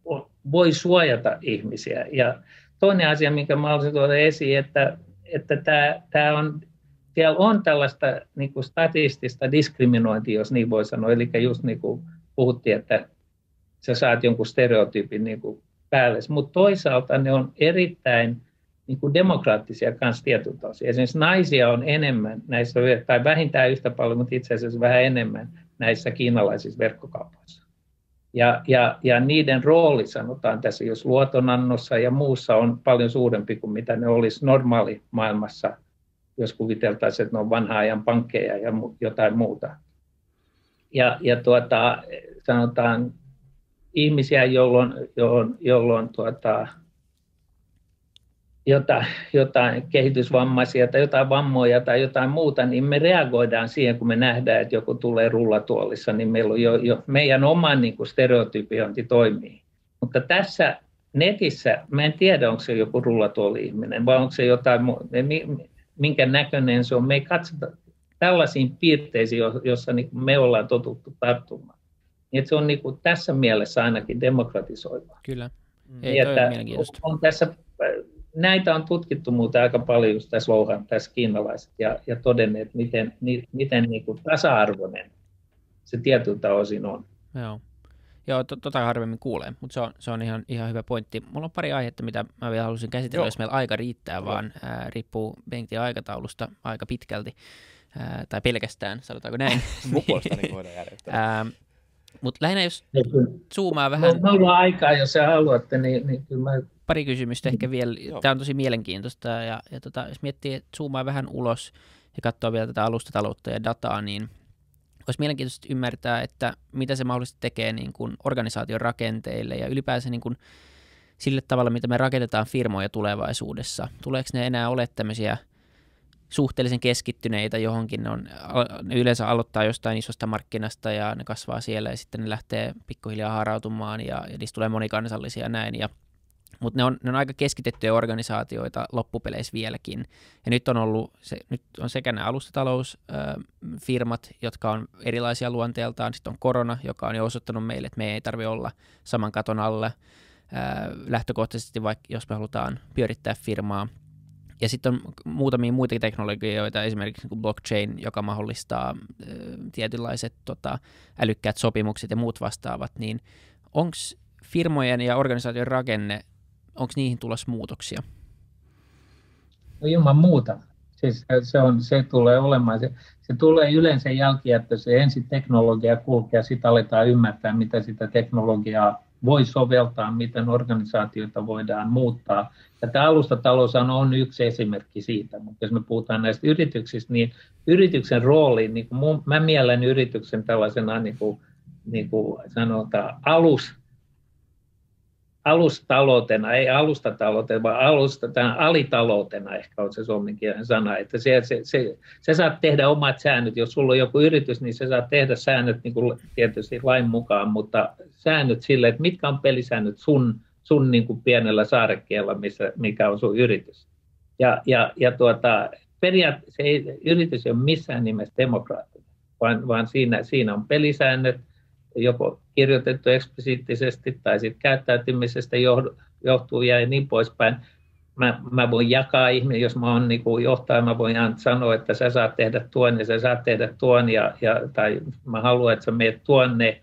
on, voi suojata ihmisiä. Ja toinen asia, minkä mä haluaisin tuoda esiin, että, että tämä, tämä on, siellä on tällaista niin kuin statistista diskriminointia, jos niin voi sanoa. Eli just niin kuin puhuttiin, että sä saat jonkun stereotyypin niin päälle. Mutta toisaalta ne on erittäin niin kuin demokraattisia kanssa tietyltä osin. Esimerkiksi naisia on enemmän näissä, tai vähintään yhtä paljon, mutta itse asiassa vähän enemmän näissä kiinalaisissa verkkokaupoissa. Ja, ja, ja niiden rooli, sanotaan tässä, jos luotonannossa ja muussa on paljon suurempi kuin mitä ne olisi normaali maailmassa, jos kuviteltaisiin, että ne on vanha ajan pankkeja ja jotain muuta. Ja, ja tuota, sanotaan ihmisiä, jolloin, jolloin, jolloin tuota, jotain, jotain kehitysvammaisia tai jotain vammoja tai jotain muuta, niin me reagoidaan siihen, kun me nähdään, että joku tulee rullatuolissa, niin meillä on jo, jo meidän oma niin kuin stereotypiointi toimii. Mutta tässä netissä, mä en tiedä, onko se joku rullatuoli-ihminen vai onko se jotain, minkä näköinen se on. Me ei katsota tällaisiin piirteisiin, joissa niin me ollaan totuttu tarttumaan. Niin se on niin kuin tässä mielessä ainakin demokratisoiva. Kyllä. Ei, niin, että on tässä näitä on tutkittu muuten aika paljon just tässä Louhan, tässä kiinalaiset, ja, ja todenneet, miten, ni, miten niin kuin tasa-arvoinen se tietyltä osin on. Joo. Joo, to, tota harvemmin kuulee, mutta se on, se on ihan, ihan hyvä pointti. Mulla on pari aihetta, mitä mä vielä haluaisin käsitellä, Joo. jos meillä aika riittää, Joo. vaan ää, riippuu Bengtin aikataulusta aika pitkälti, ää, tai pelkästään, sanotaanko näin. Mun niin voidaan järjestää. Mutta lähinnä jos zoomaa vähän... Me ollaan aikaa, jos sä haluatte, niin, niin kyllä mä pari kysymystä ehkä vielä. Tämä on tosi mielenkiintoista ja, ja tota, jos miettii, että zoomaa vähän ulos ja katsoo vielä tätä alustataloutta ja dataa, niin olisi mielenkiintoista ymmärtää, että mitä se mahdollisesti tekee niin kuin organisaation rakenteille ja ylipäänsä niin kuin sille tavalla, mitä me rakennetaan firmoja tulevaisuudessa. Tuleeko ne enää ole tämmöisiä suhteellisen keskittyneitä johonkin, ne, on, ne yleensä aloittaa jostain isosta markkinasta ja ne kasvaa siellä ja sitten ne lähtee pikkuhiljaa harautumaan ja, ja niistä tulee monikansallisia näin ja mutta ne on, ne on aika keskitettyjä organisaatioita loppupeleissä vieläkin. Ja nyt on ollut, se, nyt on sekä nämä alustatalousfirmat, jotka on erilaisia luonteeltaan, sitten on korona, joka on jo osoittanut meille, että me ei tarvitse olla saman katon alla lähtökohtaisesti, vaikka jos me halutaan pyörittää firmaa. Ja sitten on muutamia muita teknologioita, esimerkiksi niin blockchain, joka mahdollistaa tietynlaiset tota, älykkäät sopimukset ja muut vastaavat, niin onko firmojen ja organisaation rakenne onko niihin tulossa muutoksia? No ilman muuta. Siis se, on, se tulee olemaan, se, se tulee yleensä se ensin teknologia kulkee sitten aletaan ymmärtää, mitä sitä teknologiaa voi soveltaa, miten organisaatioita voidaan muuttaa. Ja tämä alustatalous on yksi esimerkki siitä, mutta jos me puhutaan näistä yrityksistä, niin yrityksen rooli, niin kuin mun, mä mielen yrityksen tällaisena niin kuin, niin kuin sanotaan, alus, alustaloutena, ei alustataloutena, vaan alusta, alitaloutena ehkä on se suomenkielinen sana, että se, se, se, se saat tehdä omat säännöt, jos sulla on joku yritys, niin se saa tehdä säännöt niin kuin tietysti lain mukaan, mutta säännöt sille, että mitkä on pelisäännöt sun sun niin kuin pienellä saarekkeella, missä, mikä on sun yritys. Ja, ja, ja tuota, periaatteessa ei, yritys ei ole missään nimessä demokraattinen, vaan, vaan siinä, siinä on pelisäännöt, joko kirjoitettu eksplisiittisesti tai sitten käyttäytymisestä johtuu ja niin poispäin. Mä, mä voin jakaa ihminen, jos mä oon niin johtaja, mä voin sanoa, että sä saat tehdä tuon ja sä saat tehdä tuon, ja, ja, tai mä haluan, että sä meet tuonne.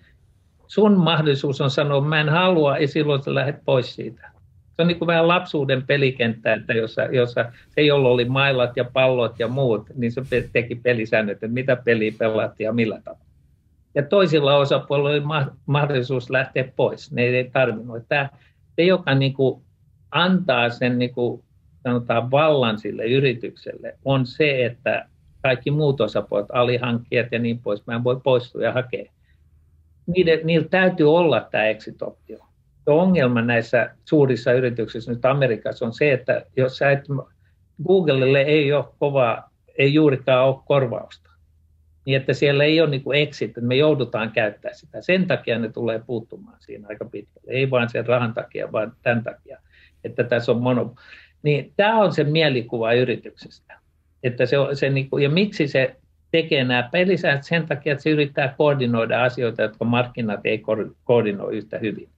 Sun mahdollisuus on sanoa, mä en halua, ja silloin sä lähdet pois siitä. Se on niin kuin vähän lapsuuden pelikenttä, että jossa, jossa se, jolla oli mailat ja pallot ja muut, niin se teki pelisäännöt, että mitä peliä pelattiin ja millä tavalla ja toisilla osapuolilla oli mahdollisuus lähteä pois. Ne ei tarvinnut. Tämä, se, joka niin kuin antaa sen niin kuin, sanotaan vallan sille yritykselle, on se, että kaikki muut osapuolet, alihankkijat ja niin pois, mä voi poistua ja hakea. Niiden, niillä täytyy olla tämä exit-optio. Ongelma näissä suurissa yrityksissä nyt Amerikassa on se, että jos sä et, Googlelle ei ole kovaa, ei juurikaan ole korvausta niin että siellä ei ole niin exit, että me joudutaan käyttämään sitä. Sen takia ne tulee puuttumaan siinä aika pitkälle. Ei vain sen rahan takia, vaan tämän takia, että tässä on mono. Niin tämä on se mielikuva yrityksestä. Että se, se niin kuin, ja miksi se tekee nämä pelisäännöt sen takia, että se yrittää koordinoida asioita, jotka markkinat ei koordinoi yhtä hyvin.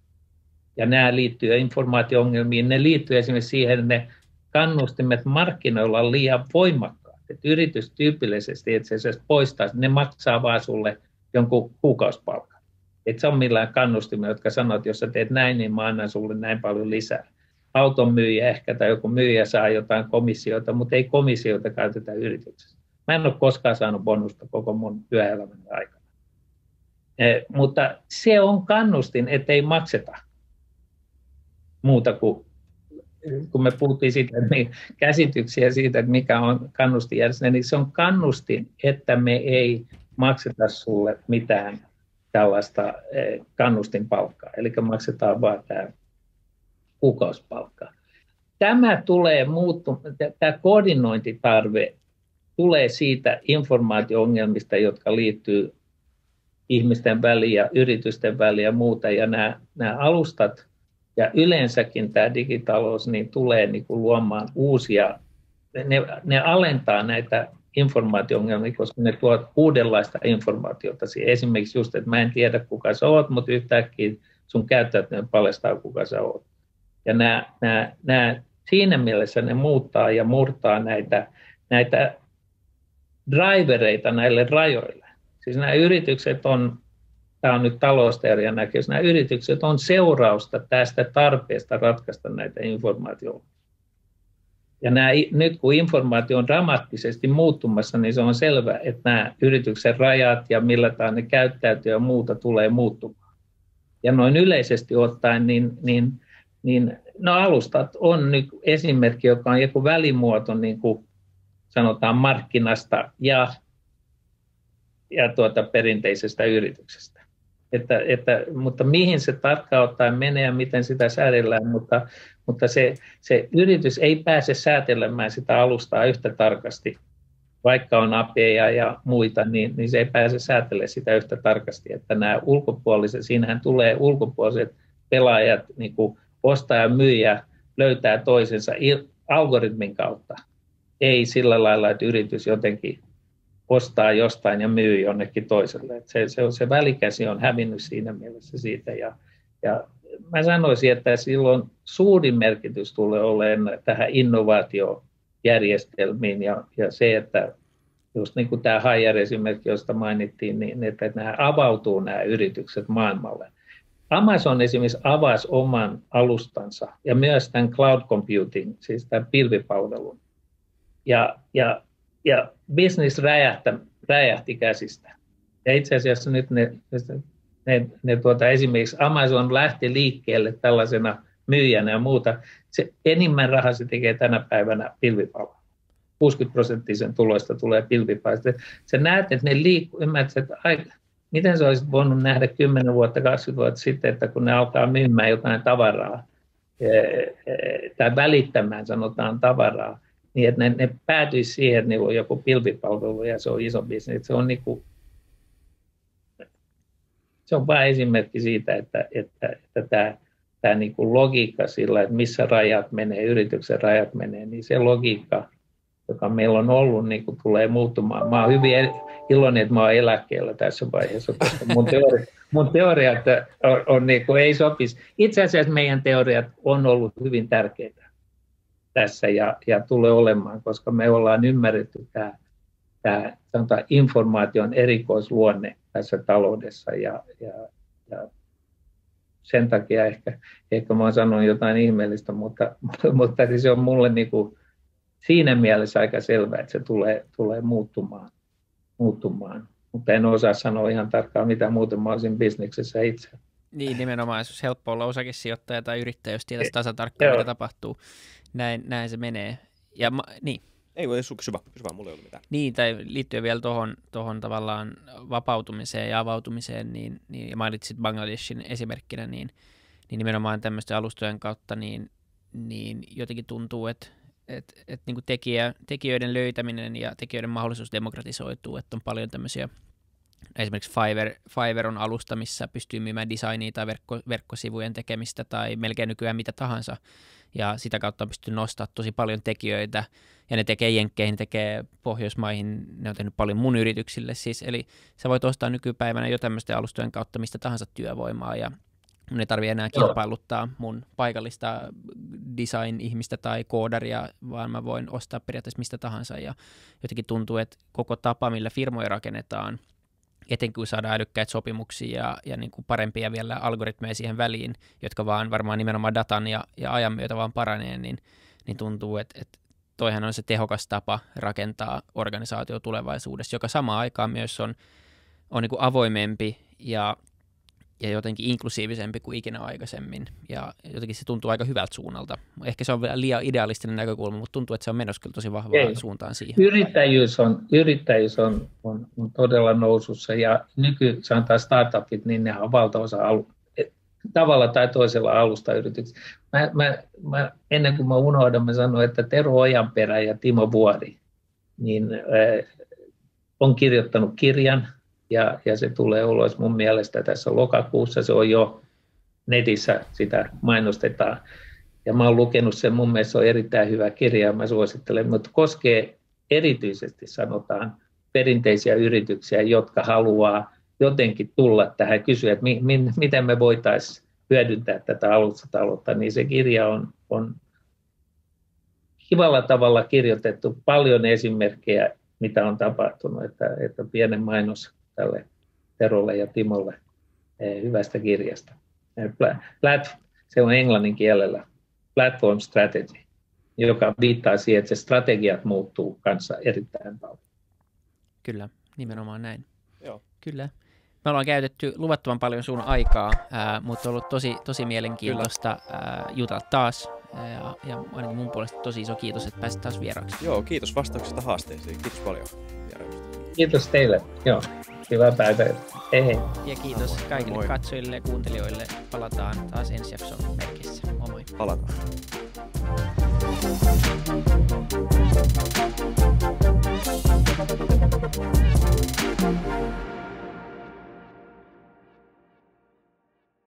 Ja nämä liittyy informaatio-ongelmiin, ne liittyy esimerkiksi siihen, että ne kannustimet markkinoilla on liian voimakkaat että yritys tyypillisesti itse asiassa poistaa, ne maksaa vaan sulle jonkun kuukausipalkan. Et se on millään kannustimia, jotka sanoo, että jos sä teet näin, niin mä annan sulle näin paljon lisää. Auton myyjä ehkä tai joku myyjä saa jotain komissiota, mutta ei komissiota käytetä yrityksessä. Mä en ole koskaan saanut bonusta koko mun työelämän aikana. E, mutta se on kannustin, ettei makseta muuta kuin kun me puhuttiin siitä, niin käsityksiä siitä, että mikä on kannustinjärjestelmä, niin se on kannustin, että me ei makseta sulle mitään tällaista eh, kannustinpalkkaa, eli maksetaan vain tämä kuukausipalkka. Tämä tulee muuttumaan, tämä koordinointitarve tulee siitä informaatio-ongelmista, jotka liittyy ihmisten väliin ja yritysten väliin ja muuta, ja nämä, nämä alustat – ja yleensäkin tämä digitalous niin tulee niin kuin luomaan uusia, ne, ne alentaa näitä informaatio-ongelmia, koska ne tuovat uudenlaista informaatiota. Esimerkiksi just, että mä en tiedä kuka sä oot, mutta yhtäkkiä sun käyttäytyminen paljastaa kuka sä oot. Ja nämä, nämä, nämä, siinä mielessä ne muuttaa ja murtaa näitä, näitä drivereita näille rajoille. Siis nämä yritykset on tämä on nyt talousteorian näkemys, nämä yritykset on seurausta tästä tarpeesta ratkaista näitä informaatioita. Ja nämä, nyt kun informaatio on dramaattisesti muuttumassa, niin se on selvää, että nämä yrityksen rajat ja millä tavalla ne käyttäytyy ja muuta tulee muuttumaan. Ja noin yleisesti ottaen, niin, niin, niin no alustat on nyt esimerkki, joka on joku välimuoto, niin kuin sanotaan markkinasta ja, ja tuota perinteisestä yrityksestä. Että, että, mutta mihin se tarkkaan ottaen menee ja miten sitä säädellään, mutta, mutta se, se yritys ei pääse säätelemään sitä alustaa yhtä tarkasti, vaikka on APIa ja muita, niin, niin se ei pääse säätelemään sitä yhtä tarkasti, että nämä ulkopuoliset, siinähän tulee ulkopuoliset pelaajat, niin kuin ostaja ja myyjä löytää toisensa algoritmin kautta, ei sillä lailla, että yritys jotenkin ostaa jostain ja myy jonnekin toiselle. Se, se, se välikäsi on hävinnyt siinä mielessä siitä. Ja, ja mä sanoisin, että silloin suurin merkitys tulee olemaan tähän innovaatiojärjestelmiin ja, ja se, että just niin kuin tämä Haier esimerkki, josta mainittiin, niin että nämä avautuu nämä yritykset maailmalle. Amazon esimerkiksi avasi oman alustansa ja myös tämän cloud computing, siis tämän pilvipalvelun. Ja, ja ja business räjähtä, räjähti käsistä. Ja itse asiassa nyt ne, ne, ne tuota, esimerkiksi Amazon lähti liikkeelle tällaisena myyjänä ja muuta. Se enimmän rahaa se tekee tänä päivänä pilvipalveluilla. 60 prosenttisen tuloista tulee pilvipalveluista. Sä näet, että ne liikkuu, ymmärrät, että aika, miten sä olisit voinut nähdä 10 vuotta, 20 vuotta sitten, että kun ne alkaa myymään jotain tavaraa, tai välittämään sanotaan tavaraa, niin että ne, ne päätyisi siihen, että niillä on joku pilvipalvelu ja se on iso bisnes. Se on, niin kuin, se on vain esimerkki siitä, että, että, että tämä tämä niin kuin logiikka sillä, että missä rajat menee, yrityksen rajat menee, niin se logiikka, joka meillä on ollut, niin kuin tulee muuttumaan. Mä olen hyvin iloinen, että mä olen eläkkeellä tässä vaiheessa, koska mun, teori, mun teoriat on, on niin kuin, ei sopisi. Itse asiassa meidän teoriat on ollut hyvin tärkeitä tässä ja, ja tulee olemaan, koska me ollaan ymmärretty tämä, tämä sanotaan, informaation erikoisluonne tässä taloudessa ja, ja, ja sen takia ehkä, ehkä mä sanon jotain ihmeellistä, mutta, mutta se on mulle niin kuin siinä mielessä aika selvää, että se tulee, tulee muuttumaan, muuttumaan. Mutta en osaa sanoa ihan tarkkaan, mitä muuten mä olisin bisneksessä itse. Niin, nimenomaan, jos helppo olla osakesijoittaja tai yrittäjä, jos tietäisi tasatarkkaan, mitä tapahtuu. Näin, näin se menee. Ja ma, niin. Ei voi kysy vaan, kysy vaan, mulla ei ollut mitään. Niin, tai liittyen vielä tuohon tohon tavallaan vapautumiseen ja avautumiseen, niin, niin ja mainitsit Bangladeshin esimerkkinä, niin, niin nimenomaan tämmöisten alustojen kautta, niin, niin jotenkin tuntuu, että et, et niin tekijä, tekijöiden löytäminen ja tekijöiden mahdollisuus demokratisoituu, että on paljon tämmöisiä esimerkiksi Fiverr, Fiverr on alusta, missä pystyy myymään designia tai verkko, verkkosivujen tekemistä tai melkein nykyään mitä tahansa. Ja sitä kautta on pystynyt nostamaan tosi paljon tekijöitä. Ja ne tekee jenkkeihin, tekee Pohjoismaihin, ne on tehnyt paljon mun yrityksille siis. Eli sä voit ostaa nykypäivänä jo tämmöisten alustojen kautta mistä tahansa työvoimaa ja Mun ei tarvitse enää kilpailuttaa mun paikallista design-ihmistä tai koodaria, vaan mä voin ostaa periaatteessa mistä tahansa. Ja jotenkin tuntuu, että koko tapa, millä firmoja rakennetaan, etenkin kun saadaan älykkäitä sopimuksia ja, ja niin kuin parempia vielä algoritmeja siihen väliin, jotka vaan varmaan nimenomaan datan ja, ja ajan myötä vaan paranee, niin, niin tuntuu, että, että toihan on se tehokas tapa rakentaa organisaatio tulevaisuudessa, joka samaan aikaan myös on, on niin kuin avoimempi ja ja jotenkin inklusiivisempi kuin ikinä aikaisemmin. Ja jotenkin se tuntuu aika hyvältä suunnalta. Ehkä se on vielä liian idealistinen näkökulma, mutta tuntuu, että se on menossa kyllä tosi vahvaan Ei. suuntaan siihen. Yrittäjyys on, yrittäjyys on, on, on todella nousussa ja nyky, sanotaan startupit, niin ne on valtaosa alu, tavalla tai toisella alusta yrityksiä. Mä, mä, mä, ennen kuin mä unohdan, mä sanoin, että Tero Ojanperä ja Timo Vuori niin, äh, on kirjoittanut kirjan – ja, ja se tulee ulos mun mielestä tässä lokakuussa, se on jo netissä, sitä mainostetaan. Ja mä oon lukenut sen, mun mielestä se on erittäin hyvä kirja, mä suosittelen, mutta koskee erityisesti sanotaan perinteisiä yrityksiä, jotka haluaa jotenkin tulla tähän kysyä, että mi, mi, miten me voitaisiin hyödyntää tätä alustataloutta, niin se kirja on, on kivalla tavalla kirjoitettu paljon esimerkkejä, mitä on tapahtunut, että, että pienen mainos tälle Terolle ja Timolle eh, hyvästä kirjasta. Plat, se on englannin kielellä platform strategy, joka viittaa siihen, että se strategiat muuttuu kanssa erittäin paljon. Kyllä, nimenomaan näin. Joo. Kyllä. Me ollaan käytetty luvattoman paljon sun aikaa, ää, mutta on ollut tosi, tosi mielenkiintoista ää, jutella taas. Ja, ja ainakin mun puolesta tosi iso kiitos, että pääsit taas vieraaksi. Joo, kiitos vastauksesta haasteisiin. Kiitos paljon. Kiitos teille. Joo. Hyvää päivää. Hei hei. Ja kiitos kaikille moi. katsojille ja kuuntelijoille. Palataan taas ensi jakson merkissä. Moi moi. Palataan.